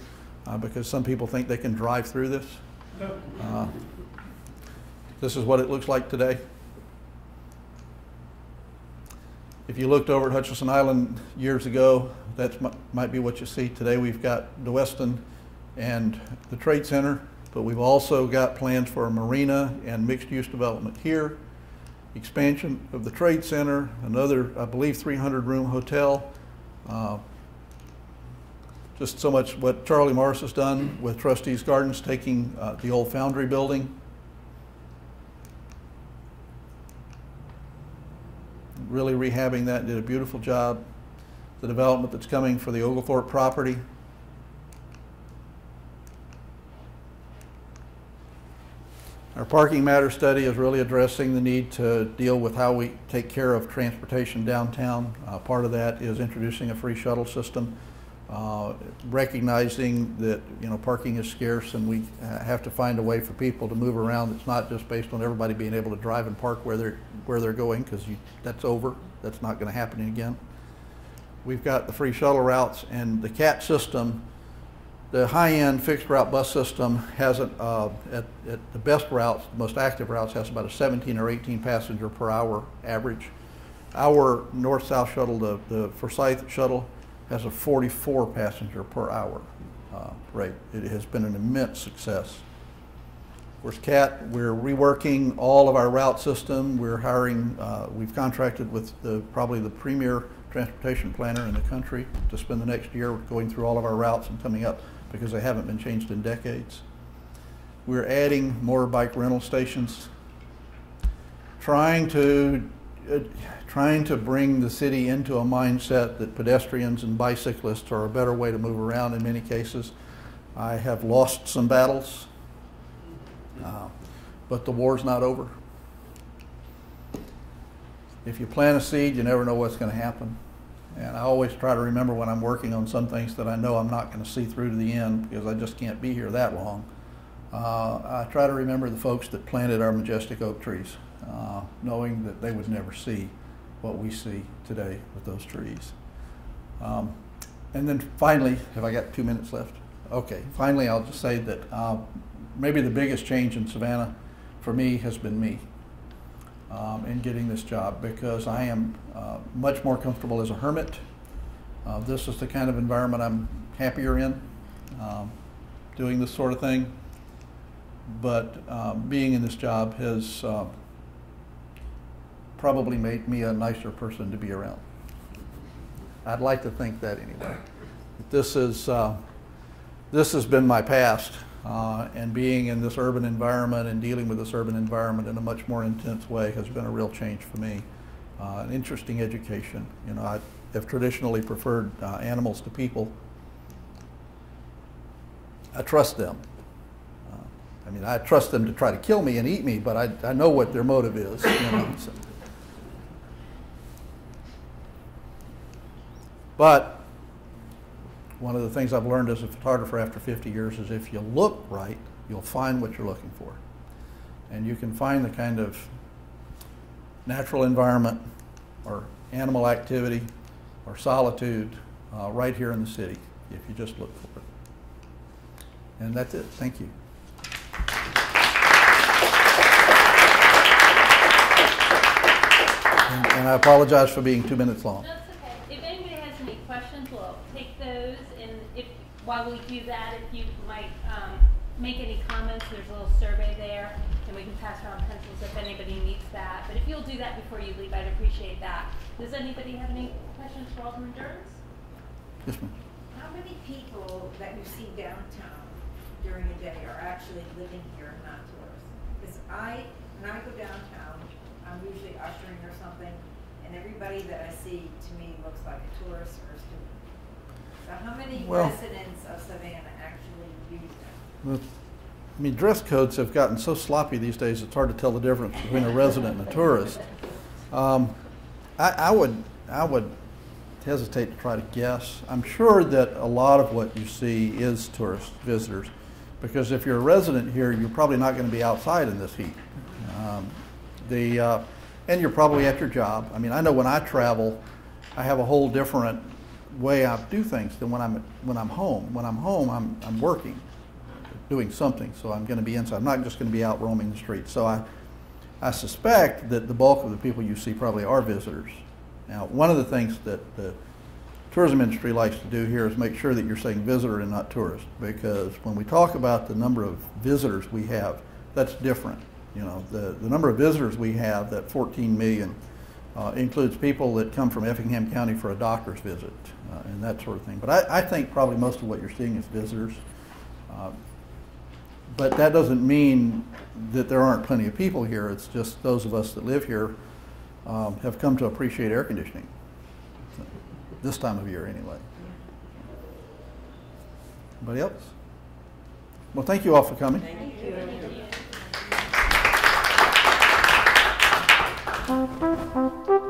Speaker 2: uh, because some people think they can drive through this. Uh, this is what it looks like today. If you looked over at Hutchinson Island years ago, that might be what you see. Today we've got the Westin and the Trade Center, but we've also got plans for a marina and mixed-use development here, expansion of the Trade Center, another, I believe, 300-room hotel. Uh, just so much what Charlie Morris has done with Trustees Gardens, taking uh, the old Foundry building, really rehabbing that, did a beautiful job. The development that's coming for the Oglethorpe property, Our parking matter study is really addressing the need to deal with how we take care of transportation downtown. Uh, part of that is introducing a free shuttle system, uh, recognizing that you know parking is scarce and we uh, have to find a way for people to move around. It's not just based on everybody being able to drive and park where they're where they're going because that's over. That's not going to happen again. We've got the free shuttle routes and the CAT system the high-end fixed route bus system has it uh, at, at, the best routes, the most active routes, has about a 17 or 18 passenger per hour average. Our north-south shuttle, the, the Forsyth shuttle, has a 44 passenger per hour uh, rate. It has been an immense success. Of course, CAT, we're reworking all of our route system. We're hiring, uh, we've contracted with the, probably the premier transportation planner in the country to spend the next year going through all of our routes and coming up because they haven't been changed in decades. We're adding more bike rental stations, trying to, uh, trying to bring the city into a mindset that pedestrians and bicyclists are a better way to move around in many cases. I have lost some battles, uh, but the war's not over. If you plant a seed, you never know what's going to happen. And I always try to remember when I'm working on some things that I know I'm not going to see through to the end because I just can't be here that long. Uh, I try to remember the folks that planted our majestic oak trees, uh, knowing that they would never see what we see today with those trees. Um, and then finally, have I got two minutes left? Okay, finally, I'll just say that uh, maybe the biggest change in Savannah for me has been me um, in getting this job because I am uh, much more comfortable as a hermit. Uh, this is the kind of environment I'm happier in, um, doing this sort of thing. But um, being in this job has uh, probably made me a nicer person to be around. I'd like to think that anyway. This is uh, this has been my past, uh, and being in this urban environment and dealing with this urban environment in a much more intense way has been a real change for me. Uh, an interesting education. You know, I have traditionally preferred uh, animals to people. I trust them. Uh, I mean, I trust them to try to kill me and eat me, but I, I know what their motive is. You know, so. But one of the things I've learned as a photographer after 50 years is if you look right, you'll find what you're looking for. And you can find the kind of natural environment or animal activity or solitude uh, right here in the city if you just look for it. And that's it. Thank you. And, and I apologize for being two minutes long.
Speaker 1: That's okay. If anybody has any questions, we'll take those, and if, while we do that, if you might, um, make any comments, there's a little survey there, and we can pass around pencils if anybody needs that. But if you'll do that before you leave, I'd appreciate that. Does anybody have any questions for Alderman Durrence?
Speaker 2: Yes, ma'am.
Speaker 6: How many people that you see downtown during a day are actually living here and not tourists? Because I, when I go downtown, I'm usually ushering or something, and everybody that I see to me looks like a tourist or a student. So how many
Speaker 2: Well-
Speaker 6: residents of Savannah actually use?
Speaker 2: Well, I mean, dress codes have gotten so sloppy these days, it's hard to tell the difference between a resident and a tourist. Um, I, I would, I would hesitate to try to guess. I'm sure that a lot of what you see is tourist visitors, because if you're a resident here, you're probably not going to be outside in this heat. Um, the, uh, and you're probably at your job. I mean, I know when I travel, I have a whole different way I do things than when I'm when I'm home. When I'm home, I'm I'm working, doing something. So I'm going to be inside. I'm not just going to be out roaming the streets. So I I suspect that the bulk of the people you see probably are visitors. Now, one of the things that the tourism industry likes to do here is make sure that you're saying visitor and not tourist, because when we talk about the number of visitors we have, that's different. You know, the, the number of visitors we have, that 14 million, uh, includes people that come from Effingham County for a doctor's visit uh, and that sort of thing. But I, I think probably most of what you're seeing is visitors. Uh, but that doesn't mean that there aren't plenty of people here. It's just those of us that live here um, have come to appreciate air conditioning. This time of year, anyway. Anybody else? Well, thank you all for coming.
Speaker 5: Thank you.
Speaker 1: Thank you.